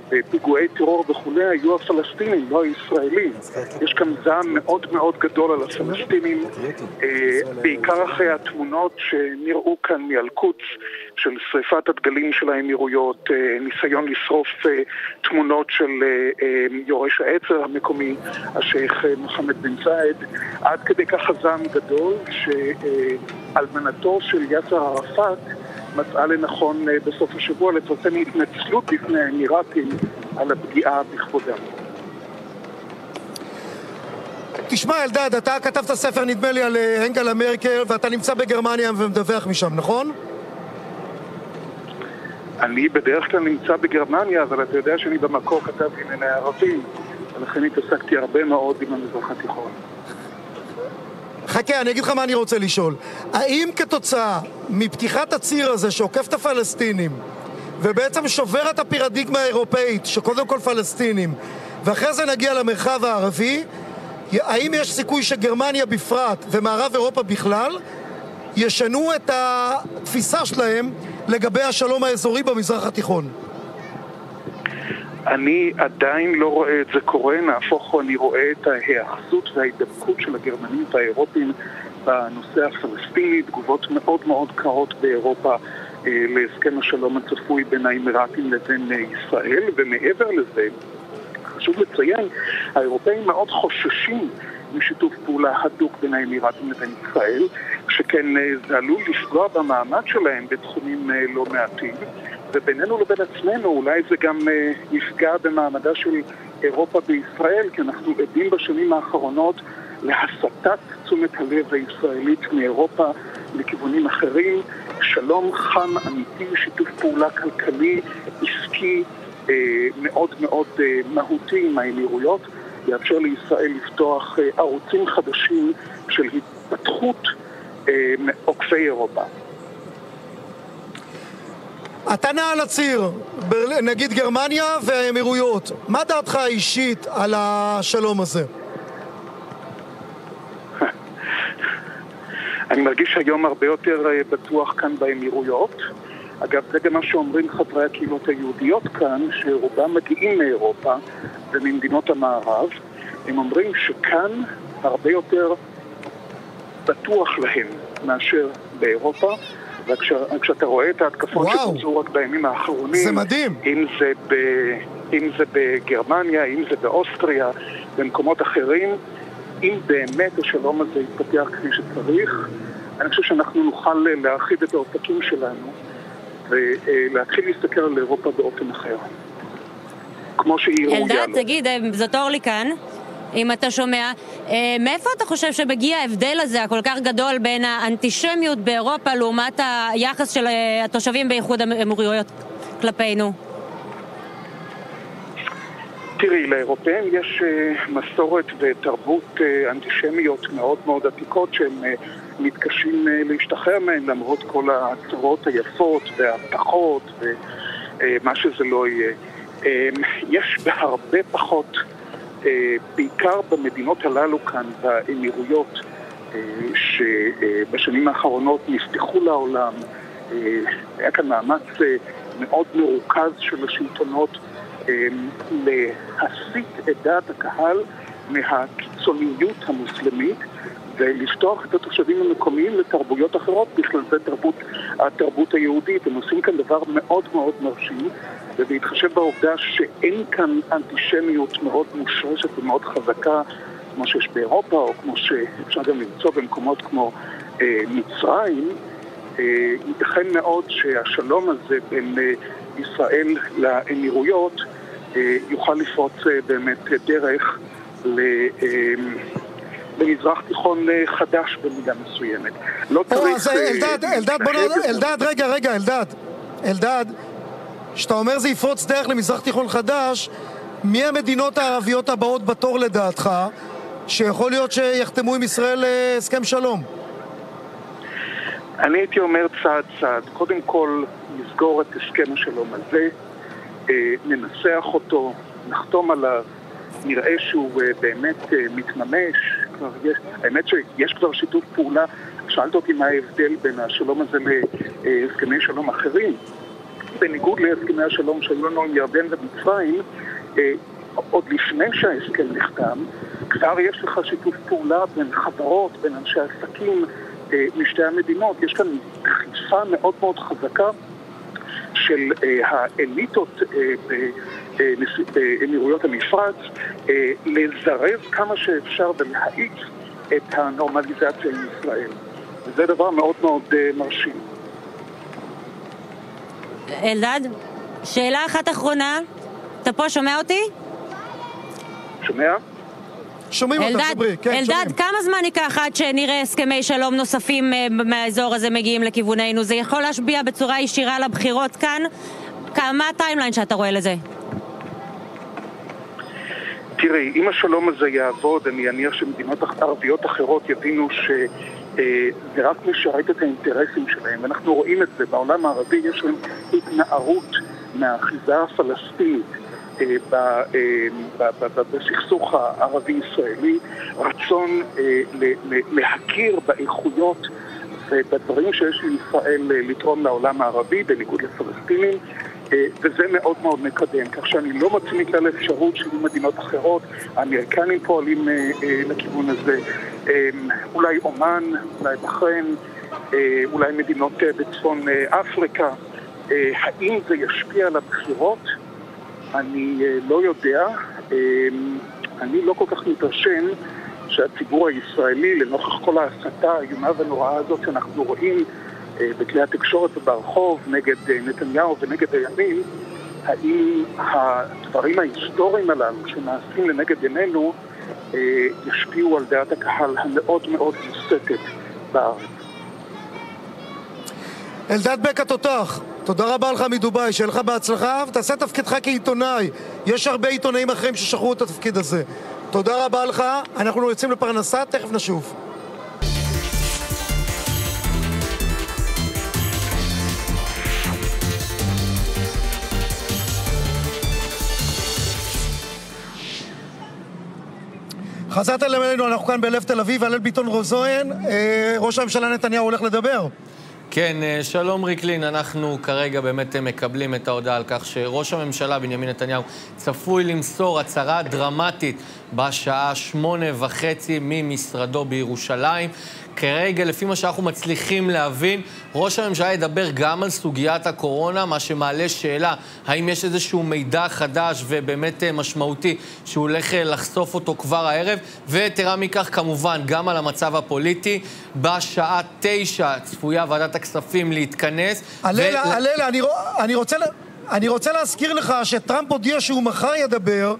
בפיגועי טרור וכולי היו הפלסטינים, לא הישראלים. יש כאן זעם מאוד מאוד גדול על הפלסטינים, אה, בעיקר אחרי התמונות שנראו כאן מאל-קודס של שריפת הדגלים של האמירויות, אה, ניסיון לשרוף אה, תמונות של יורש העצר המקומי, השייח' מוחמד בן זייד, עד כדי כך הזעם גדול שאלמנתו של יאסר ערפאת מצאה לנכון אה, בסוף השבוע לפרסם התנצלות בפני האמירתים על הפגיעה בכבודם. תשמע אלדד, אתה כתבת ספר נדמה לי על אה, אנגלה מרקל ואתה נמצא בגרמניה ומדווח משם, נכון? אני בדרך כלל נמצא בגרמניה, אבל אתה יודע שאני במקור כתבתי ענייני ערבים, ולכן התעסקתי הרבה מאוד עם המזרח התיכון. חכה, אני אגיד לך מה אני רוצה לשאול. האם כתוצאה מפתיחת הציר הזה שעוקף את הפלסטינים ובעצם שובר את הפרדיגמה האירופאית שקודם כל פלסטינים ואחרי זה נגיע למרחב הערבי, האם יש סיכוי שגרמניה בפרט ומערב אירופה בכלל ישנו את התפיסה שלהם לגבי השלום האזורי במזרח התיכון? אני עדיין לא רואה את זה קורה, נהפוך הוא, אני רואה את ההיאחזות וההידבקות של הגרמנים והאירופים בנושא הפלסטיני, תגובות מאוד מאוד קרות באירופה אה, להסכם השלום הצפוי בין האמירתים לבין אה, ישראל, ומעבר לזה, חשוב לציין, האירופאים מאוד חוששים משיתוף פעולה הדוק בין האמירתים לבין ישראל, שכן אה, זה עלול לפגוע במעמד שלהם בתחומים אה, לא מעטים, ובינינו לבין עצמנו אולי זה גם אה, יפגע במעמדה של אירופה בישראל, כי אנחנו עדים בשנים האחרונות להסטת תשומת הלב הישראלית מאירופה לכיוונים אחרים, שלום חם אמיתי, שיתוף פעולה כלכלי, עסקי, אה, מאוד מאוד אה, מהותי עם האמירויות, יאפשר לישראל לפתוח ערוצים חדשים של התפתחות מעוקפי אירופה. אתה נע על הציר, נגיד גרמניה והאמירויות. מה דעתך האישית על השלום הזה? אני מרגיש היום הרבה יותר אה, בטוח כאן באמירויות. אגב, זה גם מה שאומרים חברי הקהילות היהודיות כאן, שרובם מגיעים מאירופה וממדינות המערב. הם אומרים שכאן הרבה יותר בטוח להם מאשר באירופה, וכשאתה רואה את ההתקפות שבוצעו רק בימים האחרונים, זה מדהים. אם זה, ב, אם זה בגרמניה, אם זה באוסטריה, במקומות אחרים, אם באמת השלום הזה יתפתח כפי שצריך, אני חושב שאנחנו נוכל להרחיב את האופקים שלנו ולהתחיל להסתכל על אירופה באופן אחר. כמו שהיא ראויה לו. אלדד, תגיד, אה, זאת אורלי כאן. אם אתה שומע. אה, מאיפה אתה חושב שמגיע ההבדל הזה הכל כך גדול בין האנטישמיות באירופה לעומת היחס של אה, התושבים באיחוד האמירויות כלפינו? תראי, לאירופאים יש מסורת ותרבות אנטישמיות מאוד מאוד עתיקות שהם מתקשים להשתחרר מהן למרות כל הצורות היפות וההבטחות ומה שזה לא יהיה. יש בהרבה פחות, בעיקר במדינות הללו כאן, באמירויות, שבשנים האחרונות נפתחו לעולם, היה כאן מאמץ מאוד מרוכז של השלטונות להסיט את דעת הקהל מהקיצוניות המוסלמית ולפתוח את התושבים המקומיים לתרבויות אחרות, בכלל זה תרבות, התרבות היהודית. הם עושים כאן דבר מאוד מאוד מרשים, ובהתחשב בעובדה שאין כאן אנטישמיות מאוד מושרשת ומאוד חזקה, כמו שיש באירופה, או כמו שאפשר גם למצוא במקומות כמו אה, מצרים, אה, ייתכן מאוד שהשלום הזה בין אה, ישראל לאמירויות אה, יוכל לפרוץ אה, באמת דרך ל... אה, במזרח תיכון אה, חדש במידה מסוימת. לא צריך... אה, אלדד, אלדד, בוא נ... אלדד, רגע, רגע, אלדד. אלדד, כשאתה אומר זה יפרוץ דרך למזרח תיכון חדש, מי המדינות הערביות הבאות בתור לדעתך, שיכול להיות שיחתמו עם ישראל אה, הסכם שלום? אני הייתי אומר צעד צעד. קודם כל, נסגור את הסכם השלום הזה, ננסח אותו, נחתום עליו, נראה שהוא באמת מתממש, כבר יש, האמת שיש כבר שיתוף פעולה, שאלת אותי מה ההבדל בין השלום הזה להסכמי שלום אחרים. בניגוד להסכמי השלום שהיו לנו עם ירדן ומצרים, אה, עוד לפני שההסכם נחתם, כבר יש לך שיתוף פעולה בין חברות, בין אנשי עסקים אה, משתי המדינות. יש כאן דחיפה מאוד מאוד חזקה של אה, האליטות באמירויות המפרץ, לזרז כמה שאפשר ולהאיץ את הנורמליזציה עם ישראל. וזה דבר מאוד מאוד מרשים. אלדד, שאלה אחת אחרונה. אתה פה שומע אותי? שומע? שומעים אותך, דברי, כן, אלדד, שומעים. כמה זמן ייקח עד שנראה הסכמי שלום נוספים אה, מהאזור הזה מגיעים לכיווננו? זה יכול להשפיע בצורה ישירה על הבחירות כאן? מה הטיימליין שאתה רואה לזה? תראי, אם השלום הזה יעבוד, אני אניח שמדינות ערביות אחרות יבינו שזה אה, רק משרת את האינטרסים שלהם. אנחנו רואים את זה בעולם הערבי, יש להם התנערות מהאחיזה הפלסטינית. אה, אה, בסכסוך הערבי-ישראלי, רצון להכיר באיכויות ובדברים שיש לישראל לתרום לעולם הערבי, בניגוד לפלסטינים, וזה מאוד מאוד מקדם, כך שאני לא מצמיד על אפשרות שיהיו מדינות אחרות, האמריקנים פועלים לכיוון הזה, אולי אומן, אולי בחריין, אולי מדינות בצפון אפריקה. האם זה ישפיע על הבחירות? אני לא יודע. אני לא כל כך מתרשם שהציבור הישראלי, לנוכח כל ההסתה האיומה והנוראה הזאת שאנחנו רואים בכלי התקשורת וברחוב נגד נתניהו ונגד הימין, האם הדברים ההיסטוריים הללו שנעשים לנגד עינינו ישפיעו על דעת הקהל המאוד מאוד מוסתת בארץ. אלדד בק התותח, תודה רבה לך מדובאי, שיהיה לך בהצלחה ותעשה תפקידך כעיתונאי. יש הרבה עיתונאים אחרים ששכחו את התפקיד הזה. תודה רבה לך, אנחנו יוצאים לפרנסה, תכף נשוב. חזרת אלינו, אנחנו כאן בלב תל אביב, הלל ביטון רוזוהן, אה, ראש הממשלה נתניהו הולך לדבר. כן, אה, שלום ריקלין, אנחנו כרגע באמת אה, מקבלים את ההודעה על כך שראש הממשלה בנימין נתניהו צפוי למסור הצהרה דרמטית בשעה שמונה וחצי ממשרדו בירושלים. כרגע, לפי מה שאנחנו מצליחים להבין, ראש הממשלה ידבר גם על סוגיית הקורונה, מה שמעלה שאלה האם יש איזשהו מידע חדש ובאמת אה, משמעותי שהוא הולך אה, לחשוף אותו כבר הערב, ויתרה מכך, כמובן, גם על המצב הפוליטי. בשעה תשע צפויה ועדת הכספים להתכנס. הלל, ו... הלל, אני, אני, רוצה, אני רוצה להזכיר לך שטראמפ הודיע שהוא מחר ידבר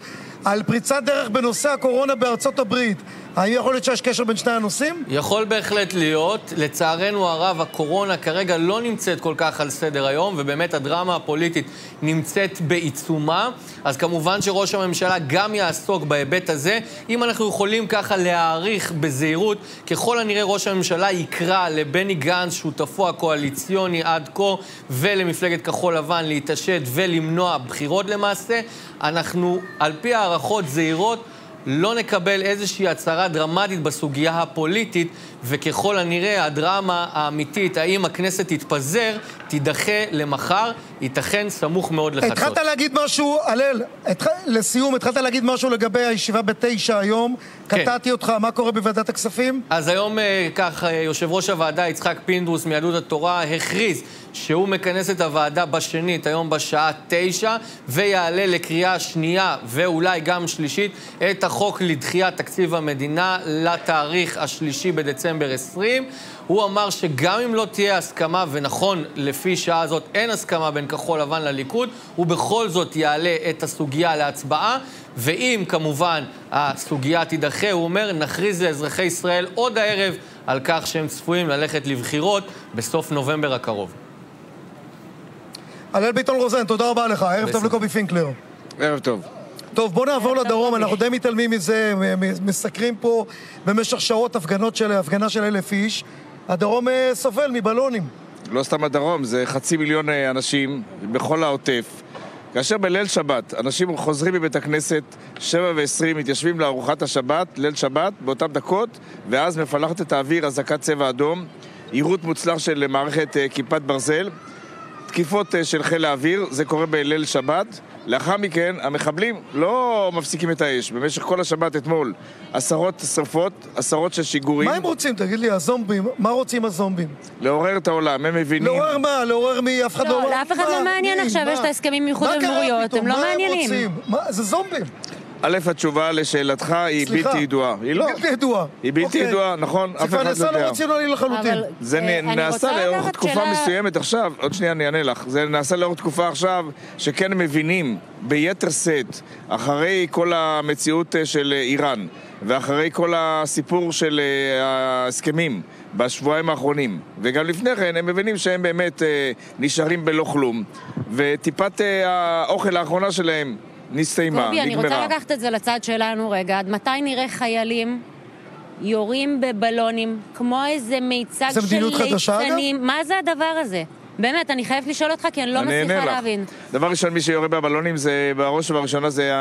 על פריצת דרך בנושא הקורונה בארצות הברית. האם יכול להיות שיש קשר בין שני הנושאים? יכול בהחלט להיות. לצערנו הרב, הקורונה כרגע לא נמצאת כל כך על סדר היום, ובאמת הדרמה הפוליטית נמצאת בעיצומה. אז כמובן שראש הממשלה גם יעסוק בהיבט הזה. אם אנחנו יכולים ככה להעריך בזהירות, ככל הנראה ראש הממשלה יקרא לבני גנץ, שותפו הקואליציוני עד כה, ולמפלגת כחול לבן להתעשת ולמנוע בחירות למעשה. אנחנו, על פי הערכות זהירות, לא נקבל איזושהי הצהרה דרמטית בסוגיה הפוליטית, וככל הנראה הדרמה האמיתית, האם הכנסת תתפזר, תידחה למחר, ייתכן סמוך מאוד לחצות. התחלת להגיד משהו, הלל, התח... לסיום, התחלת להגיד משהו לגבי הישיבה בתשע היום. כן. קטעתי אותך, מה קורה בוועדת הכספים? אז היום, אה, כך, אה, יושב ראש הוועדה יצחק פינדרוס מיהדות התורה הכריז שהוא מכנס את הוועדה בשנית, היום בשעה תשע, ויעלה לקריאה שנייה ואולי גם שלישית את החוק לדחיית תקציב המדינה לתאריך השלישי בדצמבר 20. הוא אמר שגם אם לא תהיה הסכמה, ונכון, לפי שעה זאת אין הסכמה בין כחול לבן לליכוד, הוא בכל זאת יעלה את הסוגיה להצבעה, ואם כמובן הסוגיה תידחה, הוא אומר, נכריז לאזרחי ישראל עוד הערב על כך שהם צפויים ללכת לבחירות בסוף נובמבר הקרוב. הלל ביטון רוזן, תודה רבה לך. ערב טוב לקובי פינקלר. ערב טוב. טוב, בואו נעבור לדרום, אנחנו די מתעלמים מזה, מסקרים פה במשך שעות הפגנות של, הפגנה של אלף איש. הדרום אה, סובל מבלונים. לא סתם הדרום, זה חצי מיליון אה, אנשים בכל העוטף. כאשר בליל שבת אנשים חוזרים מבית הכנסת, שבע ועשרים, מתיישבים לארוחת השבת, ליל שבת, באותן דקות, ואז מפלחת את האוויר אזעקת צבע אדום, יירוט מוצלח של מערכת אה, כיפת ברזל. תקיפות אה, של חיל האוויר, זה קורה בליל שבת. לאחר מכן, המחבלים לא מפסיקים את האש. במשך כל השבת אתמול, עשרות שרפות, עשרות של שיגורים. מה הם רוצים? תגיד לי, הזומבים, מה רוצים הזומבים? לעורר את העולם, הם מבינים... לעורר מה? לעורר מי? אף אחד לא... לא, לאף אחד לא מעניין עכשיו, יש את ההסכמים עם איחוד האמירויות, הם לא מעניינים. מה הם רוצים? זה זומבים. א', התשובה לשאלתך היא בלתי ידועה. היא לא. בלתי ידועה. היא בלתי אוקיי. ידועה, נכון, אף אחד לא יודע. זה נעשה לא רציונלי לחלוטין. זה אה, נעשה לאורך תקופה מסוימת עכשיו, עוד שנייה אני אענה לך, זה נעשה לאורך תקופה עכשיו שכן מבינים ביתר שאת, אחרי כל המציאות אה, של איראן, ואחרי כל הסיפור של אה, ההסכמים בשבועיים האחרונים, וגם לפני כן הם מבינים שהם באמת נשארים בלא כלום, וטיפת האוכל האחרונה שלהם נסתיימה, נגמרה. אני רוצה לקחת את זה לצד שלנו רגע. עד מתי נראה חיילים יורים בבלונים כמו איזה מיצג של ליצנים? מה זה הדבר הזה? באמת, אני חייבת לשאול אותך, כי אני לא מצליחה להבין. דבר ראשון, מי שיורה בבלונים זה, בראש ובראשונה זה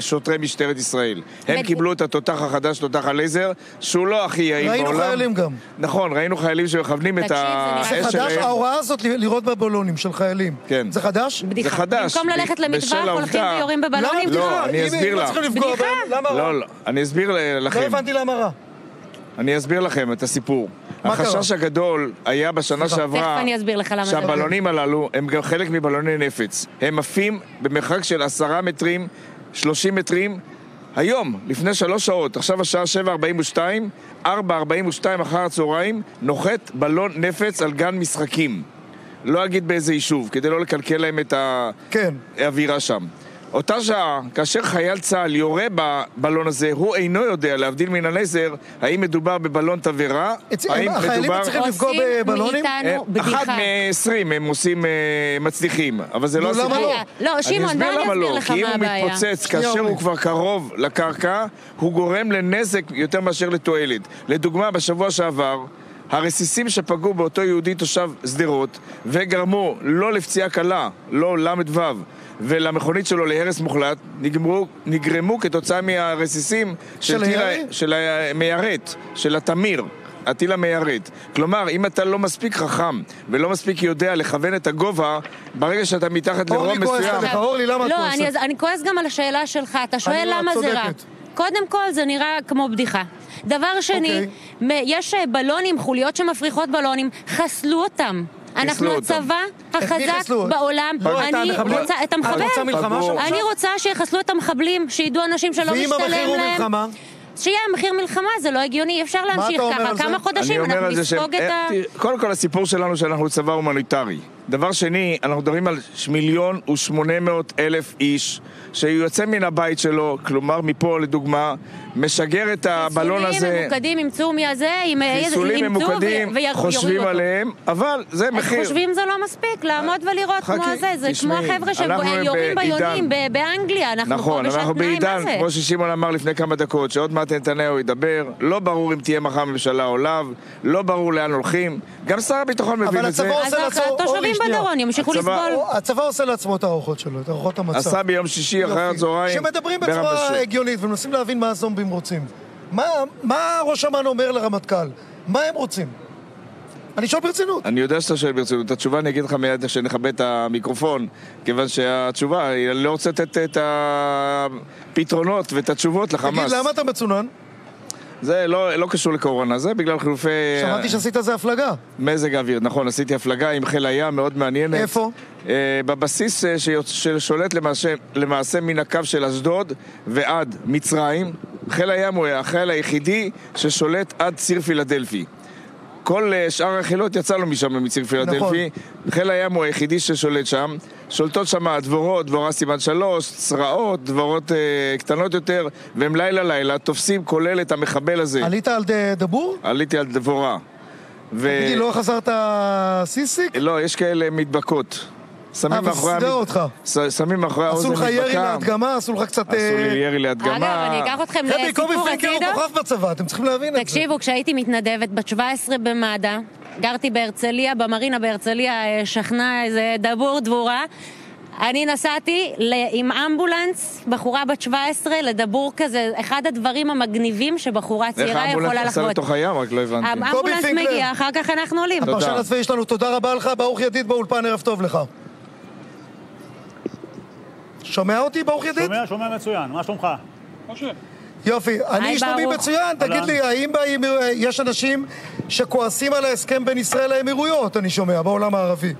שוטרי משטרת ישראל. הם קיבלו את התותח החדש, תותח הלייזר, שהוא לא הכי יעיל בעולם. ראינו חיילים גם. נכון, ראינו חיילים שמכוונים את האש שלהם. זה חדש, ההוראה הזאת לירות בבלונים של חיילים. כן. זה חדש? בדיחה. זה חדש. במקום ללכת למטווח, הולכים ויורים בבלונים? לא, אני אסביר לך. בדיחה. לא, לא, אני אסביר לכם. לא הבנתי למה רע. אני אסביר לכם את הסיפור. החשש הגדול היה בשנה שעברה, שהבלונים הללו הם גם חלק מבלוני נפץ. הם עפים במרחק של עשרה מטרים, שלושים מטרים. היום, לפני שלוש שעות, עכשיו השעה 7.42, 4.42 אחר הצהריים, נוחת בלון נפץ על גן משחקים. לא אגיד באיזה יישוב, כדי לא לקלקל להם את כן. האווירה שם. אותה שעה, כאשר חייל צה"ל יורה בבלון הזה, הוא אינו יודע, להבדיל מן הנזר, האם מדובר בבלון תבערה, האם החיילים צריכים לפגוע בבלונים? אחד מ-20 הם עושים, אה, מצליחים, אבל זה לא הסיפור. למה לא? לא, שמעון, בוא אני אסביר לך מה הבעיה. כי אם הוא מתפוצץ כאשר הוא כבר קרוב לקרקע, הוא גורם לנזק יותר מאשר לתועלת. לדוגמה, בשבוע שעבר, הרסיסים שפגעו באותו יהודי תושב שדרות וגרמו לא לפציעה קלה, לא ל"ו, ולמכונית שלו להרס מוחלט, נגמרו, נגרמו כתוצאה מהרסיסים של הירי? של המיירט, של התמיר. הטיל המיירט. כלומר, אם אתה לא מספיק חכם ולא מספיק יודע לכוון את הגובה, ברגע שאתה מתחת לאירוע אורלי כועסת מסוים... עליך, אורלי, למה את לא, כועסת? אני, אני כועס גם על השאלה שלך. אתה שואל את למה זה רע. צודקת. קודם כל, זה נראה כמו בדיחה. דבר שני, אוקיי. מ- יש אה, בלונים, חוליות שמפריחות בלונים, חסלו אותם. אנחנו. הצבא החזק? בעולם. לא, את אני המחבל? רוצה, את המחבל. אני רוצה שיחסלו את המחבלים, שידעו אנשים שלא ואם משתלם המחיר הוא להם. מלחמה? שיהיה מחיר מלחמה, זה לא הגיוני, אי אפשר להמשיך ככה. כמה חודשים אנחנו. נספוג את אה, ה... תראי, קודם כל הסיפור שלנו שאנחנו צבא הומניטרי. דבר שני, אנחנו מדברים על מיליון ושמונה מאות אלף איש שיוצא מן הבית שלו, כלומר מפה לדוגמה, משגר את הבלון הזה, חיסולים ממוקדים, ימצאו מי הזה, חיסולים ימצאו ממוקדים, חושבים אותו. עליהם, אבל זה מחיר. חושבים זה לא מספיק, לעמוד ולראות כמו חכי, הזה, זה כמו החבר'ה אנחנו שיורים בעידן- ביונים ב- באנגליה, אנחנו פה נכון, בשעת אנחנו פנאי, מה בעידן, זה? כמו ששמעון אמר לפני כמה דקות, שעוד מעט נתניהו ידבר, לא ברור אם תהיה מחר ממשלה או לאו, לא ברור לאן הולכים, גם שר הביטחון מבין אבל את זה. הצבא אז עושה לעצמו... אורלי, התושבים שנייה. בדרום ימשיכו הצבא- לסבול. הצבא עושה לעצמו את הארוחות שלו, את ארוחות המצה. עשה ביום שישי אחרי. הצהריים. שמדברים בצורה. הגיונית ומנסים להבין מה הזומבים רוצים. מה, מה ראש אמ"ן אומר לרמטכ"ל? מה הם רוצים? אני שואל ברצינות. אני יודע שאתה שואל ברצינות, את התשובה אני אגיד לך מיד איך שנכבה את המיקרופון, כיוון שהתשובה, אני לא רוצה לתת את הפתרונות ואת התשובות תגיד, לחמאס. למה אתה מצונן? זה לא, לא קשור לקורונה, זה בגלל חילופי שמעתי שעשית איזה הפלגה. מזג האוויר. נכון, עשיתי הפלגה עם חיל הים מאוד מעניינת. איפה? אה, בבסיס אה, שיוצ- ששולט למעשה, למעשה מן הקו של אשדוד ועד מצרים. חיל הים הוא החיל היחידי ששולט עד ציר פילדלפי. כל אה, שאר החילות יצאנו משם מציר פילדלפי. חיל הים הוא היחידי ששולט שם. שולטות שם דבורות, דבורה סימן שלוש, צרעות, דבורות אה, קטנות יותר, והם לילה לילה תופסים כולל את המחבל הזה. עלית על דבור? עליתי על דבורה. ו... תגידי, לא חזרת סיסיק? לא, יש כאלה מדבקות. שמים אה, מאחורי וסידר המד- אותך. שמים מאחורי האוזן עשו. לך ירי להדגמה? עשו לך קצת... עשו אה, לי ירי אגב, להדגמה. אני אקח אתכם חבר'ה, קובי לסיפור פרינקר הוא הצידה. כוכב בצבא, אתם צריכים להבין את זה. תקשיבו, כשהייתי מתנדבת בת 17 במד"א, גרתי בהרצליה, במרינה בהרצליה, אה, שכנה איזה דבור דבורה. אני נסעתי ל- עם אמבולנס, בחורה בת 17, לדבור כזה, אחד הדברים המגניבים שבחורה איך צעירה יכולה האמבולנס נסע. לתוך הים? רק לא הבנתי. האמבולנס. מגיע, אחר כך אנחנו עולים. תודה. הפרשן הצבאי שלנו, תודה רבה לך, ברוך ידיד באולפן, ערב טוב לך. שומע אותי, ברוך ידיד? שומע, שומע מצוין, מה שלומך? יופי. אני שלומי. מצוין, תגיד. לי, האם באמיר- יש אנשים שכועסים על ההסכם בין ישראל לאמירויות, אני שומע, בעולם הערבי?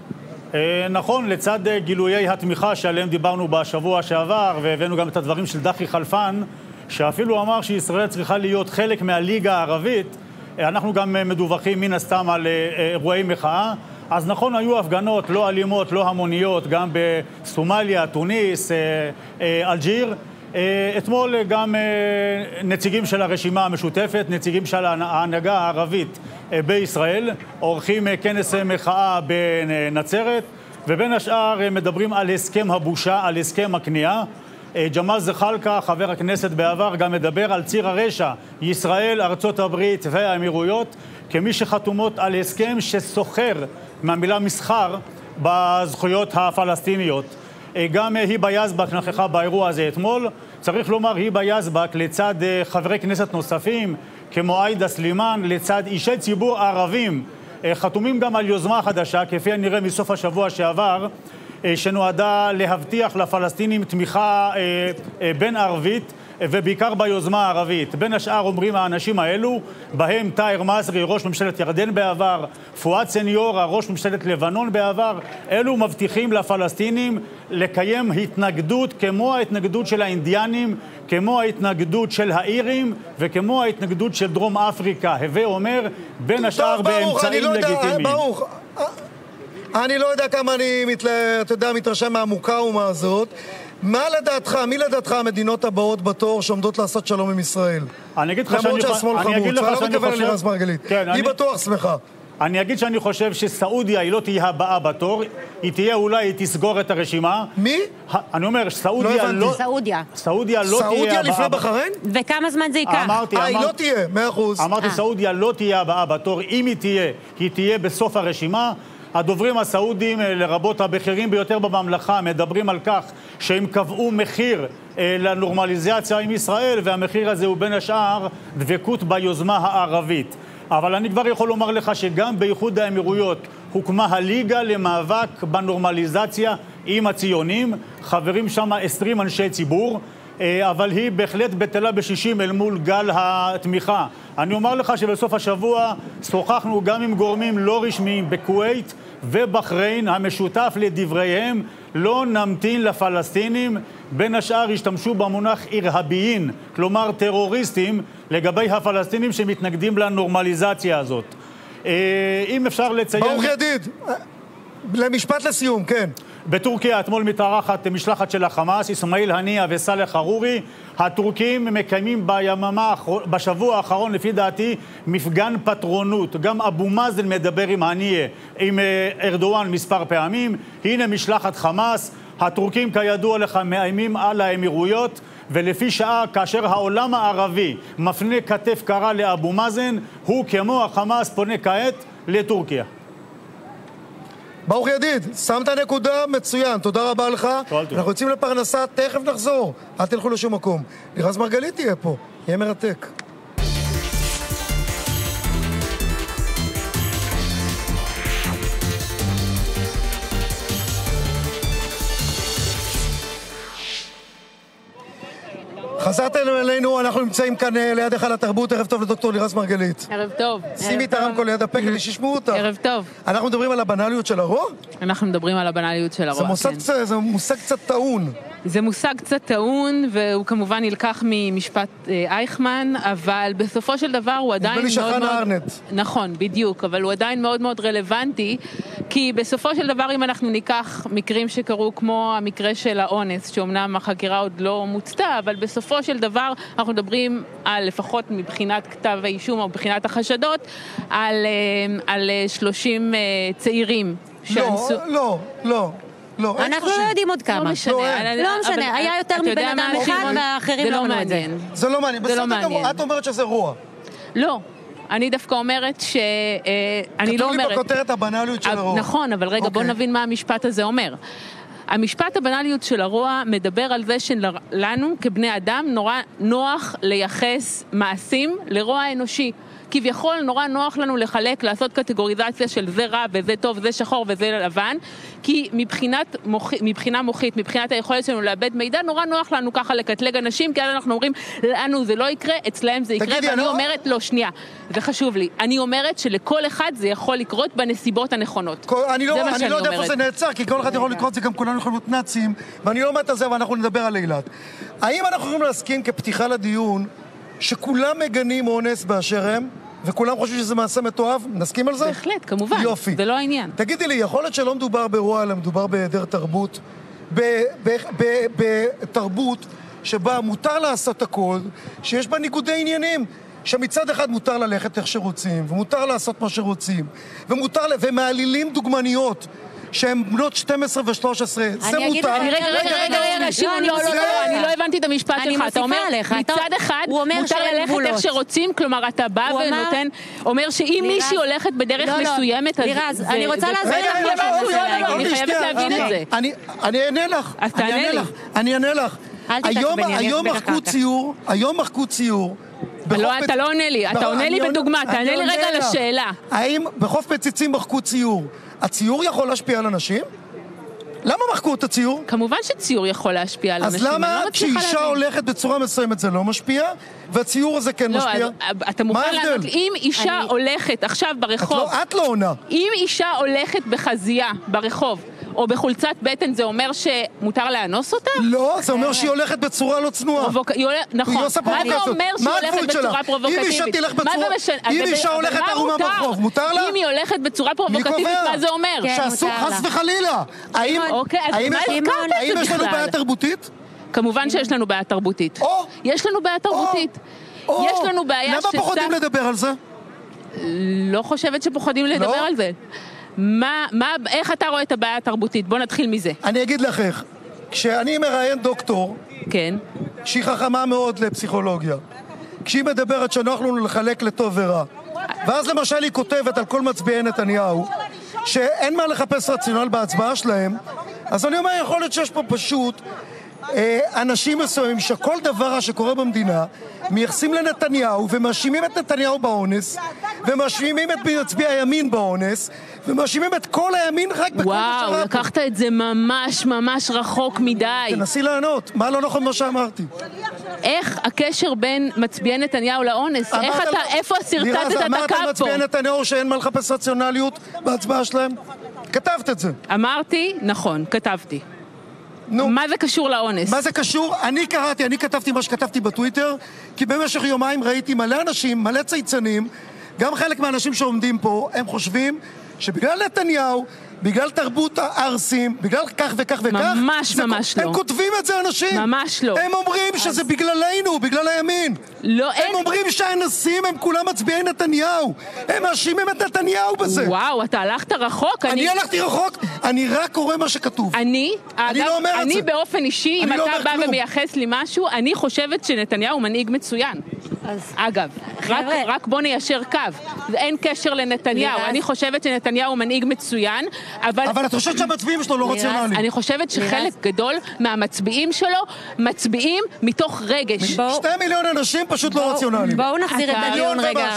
אה, נכון, לצד אה, גילויי התמיכה שעליהם דיברנו בשבוע שעבר, והבאנו גם את הדברים של דחי חלפן, שאפילו אמר שישראל צריכה להיות חלק מהליגה הערבית, אה, אנחנו גם אה, מדווחים מן הסתם על אה, אה, אירועי מחאה. אז נכון, היו הפגנות לא אלימות, לא המוניות, גם בסומליה, תוניס, אה, אה, אלג'יר. אה, אתמול גם נציגים של הרשימה המשותפת, נציגים של ההנ- ההנהגה הערבית בישראל, עורכים כנס אה, מחאה בנצרת, ובין השאר מדברים על הסכם הבושה, על הסכם הכניעה. ג'מאל זחאלקה, חבר הכנסת בעבר, גם מדבר על ציר הרשע, ישראל, ארצות הברית והאמירויות, כמי שחתומות על הסכם שסוחר, מהמילה מסחר, בזכויות הפלסטיניות. אה, גם אה, היבה יזבק נכחה באירוע הזה אתמול. צריך לומר, היבה יזבק לצד אה, חברי כנסת נוספים, כמו עאידה סלימאן, לצד אישי ציבור ערבים, חתומים גם על יוזמה חדשה, כפי הנראה מסוף השבוע שעבר, שנועדה להבטיח לפלסטינים תמיכה בין ערבית ובעיקר ביוזמה הערבית. בין השאר אומרים האנשים האלו, בהם טאהר מסרי, ראש ממשלת ירדן בעבר, פואד סניורה, ראש ממשלת לבנון בעבר, אלו מבטיחים לפלסטינים לקיים התנגדות כמו ההתנגדות של האינדיאנים, כמו ההתנגדות של האירים וכמו ההתנגדות של דרום אפריקה. הווה אומר, בין השאר באמצעים לא לגיטימיים. ברוך, אני לא יודע כמה אני, אתה יודע, מתרשם מהמוקאומה הזאת. מה לדעתך, מי לדעתך המדינות הבאות בתור שעומדות לעשות שלום עם ישראל? אני אגיד לך שאני למרות שהשמאל אני חמוץ, אגיד לך אני לא מתכוון חושב- ללירז מרגלית. כן, היא אני- בטוח שמחה. אני אגיד שאני חושב שסעודיה היא לא תהיה הבאה בתור, היא תהיה אולי, היא תסגור את הרשימה. מי? אני אומר, סעודיה לא הבנתי. לא... סעודיה. סעודיה לא תהיה הבאה... סעודיה לפני בחריין? וכמה זמן זה ייקח? אמרתי, אה, היא אמרתי- לא תהיה, מאה אחוז. אמרתי, אה. סעודיה לא תהיה הבאה בתור, אם היא תהיה, היא תהיה בסוף הרשימה. הדוברים הסעודים, אה, לרבות הבכירים ביותר בממלכה, מדברים על כך שהם קבעו מחיר אה, לנורמליזציה עם ישראל, והמחיר הזה הוא בין השאר דבקות ביוזמה הערבית. אבל אני כבר יכול לומר לך שגם באיחוד האמירויות הוקמה הליגה למאבק בנורמליזציה עם הציונים. חברים שם 20 אנשי ציבור. אה, אבל היא בהחלט בטלה בשישים אל מול גל התמיכה. אני אומר לך שבסוף השבוע שוחחנו גם עם גורמים לא רשמיים בכווית ובחריין, המשותף לדבריהם, לא נמתין לפלסטינים, בין השאר השתמשו במונח אירהביין, כלומר טרוריסטים, לגבי הפלסטינים שמתנגדים לנורמליזציה הזאת. אה, אם אפשר לציין... ברוך ידיד, למשפט לסיום, כן. בטורקיה אתמול מתארחת משלחת של החמאס, אסמאעיל הנייה וסאלח חרורי. הטורקים מקיימים ביממה, בשבוע האחרון, לפי דעתי, מפגן פטרונות. גם אבו מאזן מדבר עם הנייה, עם אה, ארדואן מספר פעמים. הנה משלחת חמאס. הטורקים, כידוע לך, מאיימים על האמירויות. ולפי שעה, כאשר העולם הערבי מפנה כתף קרה לאבו מאזן, הוא כמו החמאס פונה כעת לטורקיה. ברוך ידיד, שמת נקודה מצוין, תודה רבה לך. אנחנו יוצאים לפרנסה, תכף נחזור. אל תלכו לשום מקום. לירז מרגלית תהיה פה, יהיה מרתק. חזרתם אלינו, אנחנו נמצאים כאן אה, ליד היכל התרבות, ערב טוב לדוקטור לירז מרגלית. ערב טוב. שימי את הרמקול ליד הפה כדי שישמעו אותך. ערב טוב. אנחנו מדברים על הבנאליות של הרוע? אנחנו מדברים על הבנאליות של הרוע, כן. זה מושג קצת טעון. זה מושג קצת טעון, והוא כמובן נלקח ממשפט אה, אייכמן, אבל בסופו של דבר הוא עדיין לי מאוד שחנה מאוד... ארנט. נכון, בדיוק, אבל הוא עדיין מאוד מאוד רלוונטי, כי בסופו של דבר אם אנחנו ניקח מקרים שקרו כמו המקרה של האונס, שאומנם החקירה עוד לא מוצתה, אבל בסופו של דבר אנחנו מדברים על, לפחות מבחינת כתב האישום או מבחינת החשדות, על, אה, על אה, 30 אה, צעירים שאנסו... לא, לא, לא. אין אנחנו. לא יודעים עוד כמה. משנה, לא. אבל- לא אבל- משנה, היה יותר מבן אדם אחד? והאחרים לא לא אמרו את זה. מעניין. זה לא מעניין. זה לא בסדר גמור. את אומרת שזה רוע. לא. אני דווקא אומרת ש... אה, אני לא כתוב לי אומרת... בכותרת הבנאליות של אה, הרוע. נכון, אבל רגע, בוא אוקיי. נבין מה המשפט הזה אומר. המשפט הבנאליות של הרוע מדבר על זה שלנו כבני אדם נורא נוח לייחס מעשים לרוע אנושי. כביכול נורא נוח לנו לחלק, לעשות קטגוריזציה של זה רע וזה טוב, זה שחור וזה לבן, כי מבחינת מוח, מבחינה מוחית, מבחינת היכולת שלנו לאבד מידע, נורא נוח לנו ככה לקטלג אנשים, כי אז אנחנו אומרים, לנו זה לא יקרה, אצלהם זה יקרה, ואני אני לא- אומרת, לא, שנייה, זה חשוב לי. אני אומרת שלכל אחד זה יכול לקרות בנסיבות הנכונות. כל- אני לא, אני לא יודע איפה. זה נעצר, כי כל אחד יכול לקרוא את זה, גם כולנו יכולים להיות נאצים, ואני לא מת על זה, ואנחנו נדבר על אילת. האם אנחנו יכולים להסכים כפתיחה לדיון, שכולם מגנים אונס באשר הם, וכולם חושבים שזה מעשה מתועב? נסכים על זה? בהחלט, כמובן. יופי. זה לא העניין. תגידי לי, יכול להיות שלא מדובר ברוע, אלא מדובר בהיעדר תרבות? בתרבות שבה מותר לעשות הכל, שיש בה ניגודי עניינים. שמצד אחד מותר ללכת איך שרוצים, ומותר לעשות מה שרוצים, ומותר, ומעלילים דוגמניות שהן בנות 12 ו-13, זה אני אגיד מותר. לך, רגע, רגע, רגע, רגע, רגע, שמעון, לא, לא, לא, לא, אני לא הבנתי את המשפט אני שלך. אתה אומר, מצד אחד, מותר ללכת. איך שרוצים, כלומר, אתה בא ונותן, אומר שאם מישהי הולכת בדרך לא, לא, מסוימת, אז... לירז, אני רוצה להסביר רגע, לך רגע, משהו לא, לא, לא, לא. אני חייבת להבין. את זה. אני, אני אענה לך. אז אני תענה לי. אני אענה לך. היום, מחקו. ציור, היום מחקו ציור. לא, פצ- אתה לא עונה לי, אתה עונה לי בדוגמה, תענה לי רגע לך. לשאלה. האם בחוף מציצים מחקו ציור? הציור יכול להשפיע על אנשים? למה מחקו את הציור? כמובן שציור יכול להשפיע על אז אנשים, אני למה לא כשאישה. הולכת בצורה מסוימת זה לא משפיע, והציור הזה כן לא, משפיע? אז אתה מוכן? לענות לי, אם אישה הולכת עכשיו ברחוב, לא- את לא עונה. אם אישה הולכת בחזייה ברחוב, או בחולצת בטן, זה אומר שמותר לאנוס אותה? לא, זה אומר שהיא הולכת בצורה לא צנועה. נכון. היא עושה מה פרובוקציות. זה אומר שהיא מה הולכת הגבול שלה? בצורה אם פרובוקטיבית? אישה תלך מה בצורה-? אם אישה הולכת מה ערומה? ברחוב, מותר לה? אם היא הולכת בצורה פרובוקטיבית? מה זה אומר? כן, שאסור חס לה. וחלילה. האם אוקיי, האם יש- לנו? בעיה תרבותית? כמובן שיש לנו בעיה תרבותית. יש לנו בעיה תרבותית. יש לנו בעיה למה שסך- פוחדים לדבר על זה? לא חושבת שפוחדים לדבר לא? על זה. מה, מה, איך אתה רואה את הבעיה התרבותית? בוא נתחיל מזה. אני אגיד לך איך. כשאני מראיין דוקטור, כן. שהיא חכמה מאוד לפסיכולוגיה, כשהיא מדברת שנוח לנו לחלק לטוב ורע, ואז למשל היא כותבת על כל מצביעי נתניהו, שאין מה לחפש רציונל בהצבעה שלהם, אז אני אומר, יכול להיות שיש פה פשוט אנשים מסוימים שכל דבר רע שקורה במדינה מייחסים לנתניהו ומאשימים את נתניהו באונס ומאשימים את מצביעי הימין באונס ומאשימים את כל הימין רק בכל מה וואו, שקרה פה. לקחת את זה ממש ממש רחוק מדי. תנסי לענות, מה לא נכון במה שאמרתי? איך הקשר בין מצביעי נתניהו לאונס? איך אמרת אתה, לו- איפה שרטטת את אמרת הקו על פה? מצביעי נתניהו שאין מה לחפש רציונליות בהצבעה שלהם? כתבת את זה. אמרתי, נכון, כתבתי. נו. מה זה קשור לאונס? מה זה קשור? אני קראתי, אני כתבתי מה שכתבתי בטוויטר, כי במשך יומיים ראיתי מלא אנשים, מלא צייצנים, גם חלק מהאנשים שעומדים פה, הם חושבים שבגלל נתניהו, בגלל תרבות הערסים, בגלל כך וכך וכך, ממש זה- ממש הם לא. כותבים את זה אנשים. ממש לא. הם אומרים שזה בגללנו, בגלל הימין. לא, הם אין... אומרים שהאנסים הם כולם מצביעי נתניהו. הם מאשימים את נתניהו בזה. וואו, אתה הלכת רחוק. אני הלכתי רחוק, אני רק קורא מה שכתוב. אני, אני אגב, לא אומר את אני זה. באופן אישי, אם אני לא אתה בא כלום. ומייחס לי משהו, אני חושבת שנתניהו הוא מנהיג מצוין. אגב, רק. רק בוא ניישר קו. אין קשר לנתניהו. אני חושבת שנתניהו הוא מנהיג מצוין, אבל... אבל את חושבת שהמצביעים שלו לא רציונליים. אני חושבת שחלק גדול מהמצביעים שלו מצביעים מתוך רגש. שתי מיליון אנשים פשוט לא רציונליים. בואו נחזיר את הדיון רגע.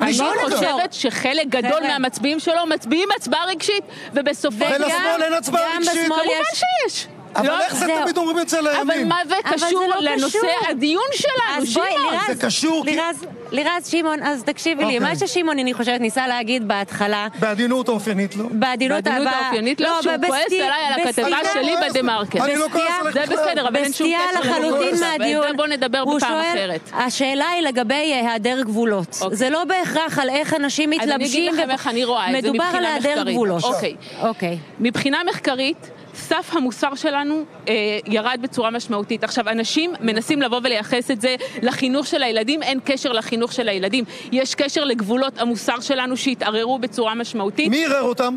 אני. חושבת שחלק גדול. מהמצביעים שלו מצביעים הצבעה רגשית, ובסופו של ולשמאל אין הצבעה רגשית. כמובן יש. שיש. אבל לא, איך זה זהו. תמיד אומרים את זה אבל לימין? מה זה אבל זה קשור לא לנושא קשור. הדיון שלנו, שמעון? זה קשור, כי- לירז, לירז, שמעון, אז תקשיבי לי, אוקיי. מה ששמעון, אני חושבת, ניסה להגיד בהתחלה, בעדינות האופיינית לו. בעדינות. האופיינית לו, שהוא בסטי- כועס עליי על הכתבה בסטייה- שלי כועס. בדה-מרקר. אני לא כועס בסטייה- עליך זה בכלל. בסדר, אבל אין שום בסטייה קשר לחלוטין לדיון. מהדיון. זה בוא נדבר בפעם אחרת. השאלה היא לגבי אה, היעדר גבולות. אוקיי. זה לא בהכרח על איך אנשים אז אני אגיד מתלבשים. לכם איך אני רואה את זה מדובר על מבחינה היעדר מחקרית. גבולות. אוקיי. אוקיי. מבחינה מחקרית, סף המוסר שלנו אה, ירד בצורה משמעותית. עכשיו, אנשים מנסים לבוא ולייחס את זה לחינוך של הילדים, אין קשר לחינוך של הילדים. יש קשר לגבולות המוסר שלנו שהתערערו בצורה משמעותית. מי ערער אותם?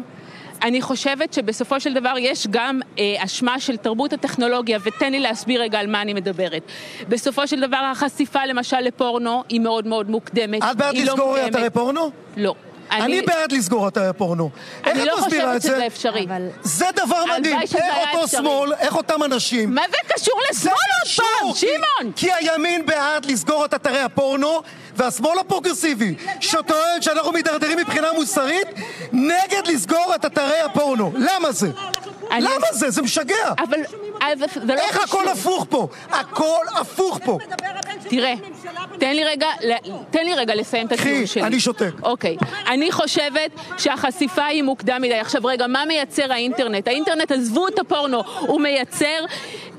אני חושבת שבסופו של דבר יש גם אה, אשמה של תרבות הטכנולוגיה, ותן לי להסביר רגע על מה אני מדברת. בסופו של דבר החשיפה למשל לפורנו היא מאוד מאוד מוקדמת. את בעד לא לסגור מוקדמת. אתרי פורנו? לא. אני בעד לסגור אתרי פורנו. איך אני את לא מסבירה חושבת את זה? שזה אפשרי. אבל- זה דבר מדהים. איך אותו אפשרי. שמאל, איך אותם אנשים... מה זה קשור זה לשמאל עוד פעם, כי- שמעון? כי הימין בעד לסגור את אתרי הפורנו, והשמאל הפרוגרסיבי, שטוען שאנחנו מידרדרים מבחינה מוסרית, נגד לסגור את אתרי הפורנו. למה זה? אני- למה זה? זה משגע. אבל לא איך קשור. הכל הפוך פה? הכל הפוך פה. תראה, תן לי רגע, תן לי רגע לסיים את הטיעון שלי. אני שותק. אוקיי. אני חושבת שהחשיפה היא מוקדם מדי. עכשיו רגע, מה מייצר האינטרנט? האינטרנט, עזבו את הפורנו, הוא מייצר...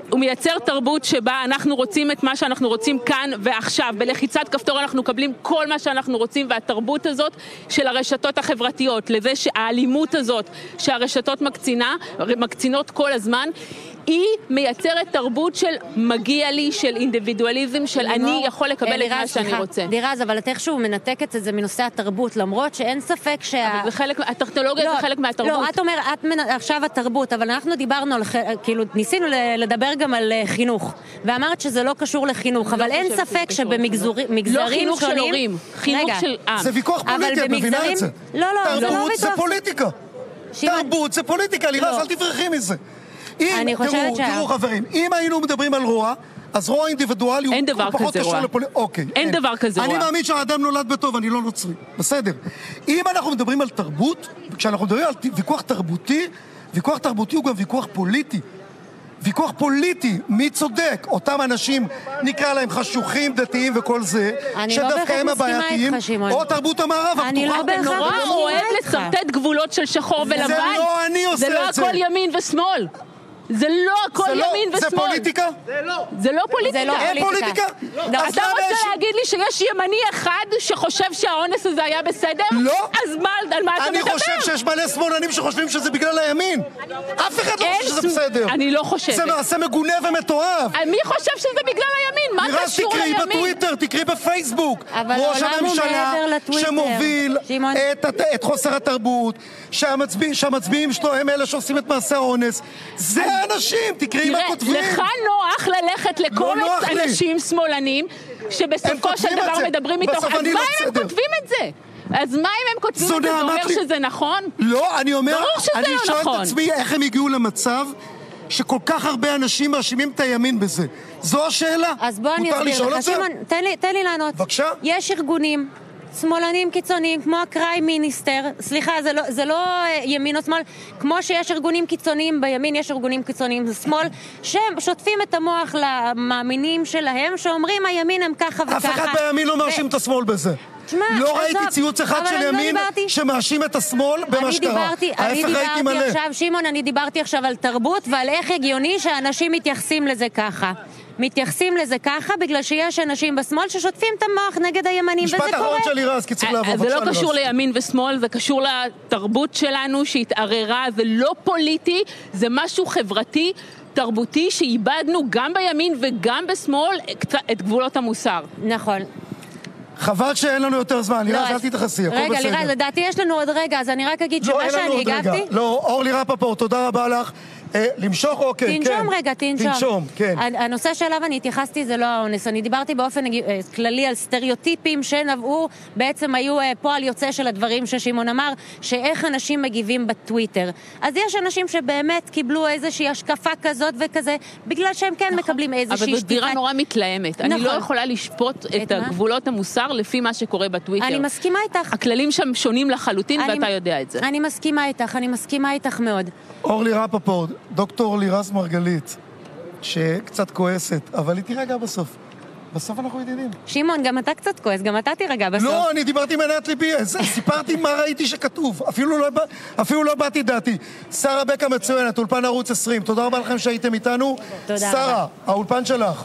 הוא מייצר תרבות שבה אנחנו רוצים את מה שאנחנו רוצים כאן ועכשיו. בלחיצת כפתור אנחנו מקבלים כל מה שאנחנו רוצים, והתרבות הזאת של הרשתות החברתיות, לזה שהאלימות הזאת שהרשתות מקצינה, מקצינות כל הזמן, היא מייצרת תרבות של מגיע לי, של אינדיבידואליזם, של אני יכול לקבל אה, את מה לירז, שאני. רוצה. לירז, אבל את איכשהו מנתקת את זה מנושא התרבות, למרות שאין ספק שה... אבל זה חלק, הטכנולוגיה לא, זה חלק מהתרבות. לא, את אומרת, את מנ... עכשיו התרבות, אבל אנחנו דיברנו על, כאילו, ניסינו לדבר גם על אה, חינוך, ואמרת שזה לא קשור לחינוך, אבל אין ספק. שבמגזרים לא חינוך של שונים... הורים, חינוך רגע, של עם. זה ויכוח אבל פוליטי, את מבינה את זה? לא, לא, זה לא תרבות זה ויכוח. פוליטיקה. תרבות זה פוליטיקה, לירז, לא. אל תברחי מזה. אם, אני חושבת תראו, שה- תראו חברים, אם היינו מדברים על רוע, אז רוע אינדיבידואלי אין הוא פחות כזה קשור רוע. לפוליטיקה. אוקיי. אין דבר כזה אני רוע. מאמין שהאדם נולד בטוב, אני לא נוצרי. בסדר. אם אנחנו מדברים על תרבות, כשאנחנו מדברים על ויכוח תרבותי, ויכוח תרבותי הוא גם ויכוח פוליטי. ויכוח פוליטי, מי צודק? אותם אנשים, נקרא להם חשוכים, דתיים וכל זה, אני לא שדווקא הם הבעייתיים, שמעון. או תרבות המערב אני הפתוחה. לא בהכרח מסכימה אוהב איתך. לשרטט גבולות של שחור זה ולבן. לא אני עושה זה לא את זה. הכל ימין ושמאל. זה לא הכל זה לא- ימין זה ושמאל. פוליטיקה? זה לא פוליטיקה. זה לא אין פוליטיקה? לא, אז אתה רוצה יש- להגיד לי שיש ימני אחד שחושב שהאונס הזה היה בסדר? לא. אז מה, על מה אתה אני מדבר? חושב שיש מלא שמאלנים שחושבים שזה בגלל הימין. אף אחד לא חושב שזה בסדר. אני לא חושבת. זה מעשה מגונה ומתועב. מי חושב שזה בגלל הימין? מה לירז, קשור תקראי לימין? בטוויטר, תקראי בפייסבוק. אבל ראש העולם הוא הממשלה מעבר לטוויטר. שמוביל. את, את חוסר התרבות, שהמצביע, שהמצביעים שלו הם אלה שעושים את מעשה האונס. זה האנשים, תקראי מה תראה, כותבים. לך נוח ללכת לקומץ נוח לי. אנשים שמאלנים, שבסופו של דבר זה. מדברים איתו, בסוף אז אני מה לא אם הם בסדר. כותבים את זה? אז מה אם הם כותבים את זה? זה אומר לי- שזה נכון? לא, אני אומר, ברור שזה אני לא שואל נכון. את עצמי איך הם הגיעו למצב שכל כך הרבה אנשים מאשימים את הימין בזה. זו השאלה. אז בוא אני אסביר לך. שמעון, תן תן לי לענות. בבקשה. יש ארגונים. שמאלנים קיצוניים, כמו הקריים מיניסטר, סליחה, זה לא, זה לא אה, ימין או שמאל, כמו שיש ארגונים קיצוניים בימין, יש ארגונים קיצוניים בשמאל, שהם שוטפים את המוח למאמינים שלהם, שאומרים הימין הם ככה וככה. אף אחד בימין לא מאשים את השמאל בזה. תשמע, לא ראיתי ציוץ אחד של לא ימין דיברתי- שמאשים את השמאל במה אני שקרה. דיברתי, אני דיברתי. עכשיו, שמעון, אני דיברתי עכשיו על תרבות ועל איך הגיוני שאנשים מתייחסים לזה ככה. מתייחסים לזה ככה בגלל שיש אנשים בשמאל ששוטפים את המוח נגד הימנים, וזה משפט קורה. אחרון של לירז, כי צריך לעבור. אה, זה בבקשה, לא קשור. לימין ושמאל, זה קשור לתרבות שלנו שהתערערה, זה לא פוליטי, זה משהו חברתי. תרבותי שאיבדנו גם בימין וגם בשמאל את גבולות המוסר. נכון. חבל שאין לנו יותר זמן, לירז, לא, אל אז- תתייחסי, הכל רגע, בסדר. לירז, לדעתי יש לנו עוד רגע, אז אני רק אגיד לא, שמה שאני רגע. הגבתי... לא, אורלי רפפורט, תודה רבה לך. אה, למשוך? אוקיי, כן. תנשום רגע, תנשום. תנשום, כן. הנושא שאליו אני התייחסתי זה לא האונס, אני דיברתי באופן אה, כללי על סטריאוטיפים שנבעו, בעצם היו אה, פועל יוצא של הדברים ששמעון אמר, שאיך אנשים מגיבים בטוויטר. אז יש אנשים שבאמת קיבלו איזושהי השקפה כזאת וכזה, בגלל שהם כן מקבלים איזושהי אבל זו דירה נורא מתלהמת. אני לא נכון. יכולה לשפוט את את מה? גבולות המוסר לפי מה שקורה בטוויטר. אני מסכימה איתך. הכללים שם שונים לחלוטין, אני- ואתה יודע את זה. אני מסכימה איתך, אני מסכימה איתך מאוד. אורלי רפפורט, דוקטור לירז מרגלית, שקצת כועסת, אבל היא תירגע בסוף. בסוף אנחנו ידידים. שמעון, גם אתה קצת כועס, גם אתה תירגע בסוף. לא, אני דיברתי מנת ליבי, זה- סיפרתי מה ראיתי שכתוב, אפילו לא, אפילו לא באתי דעתי. שרה בקה מצוינת, אולפן ערוץ 20, תודה רבה לכם שהייתם איתנו. תודה שרה, רבה. האולפן שלך.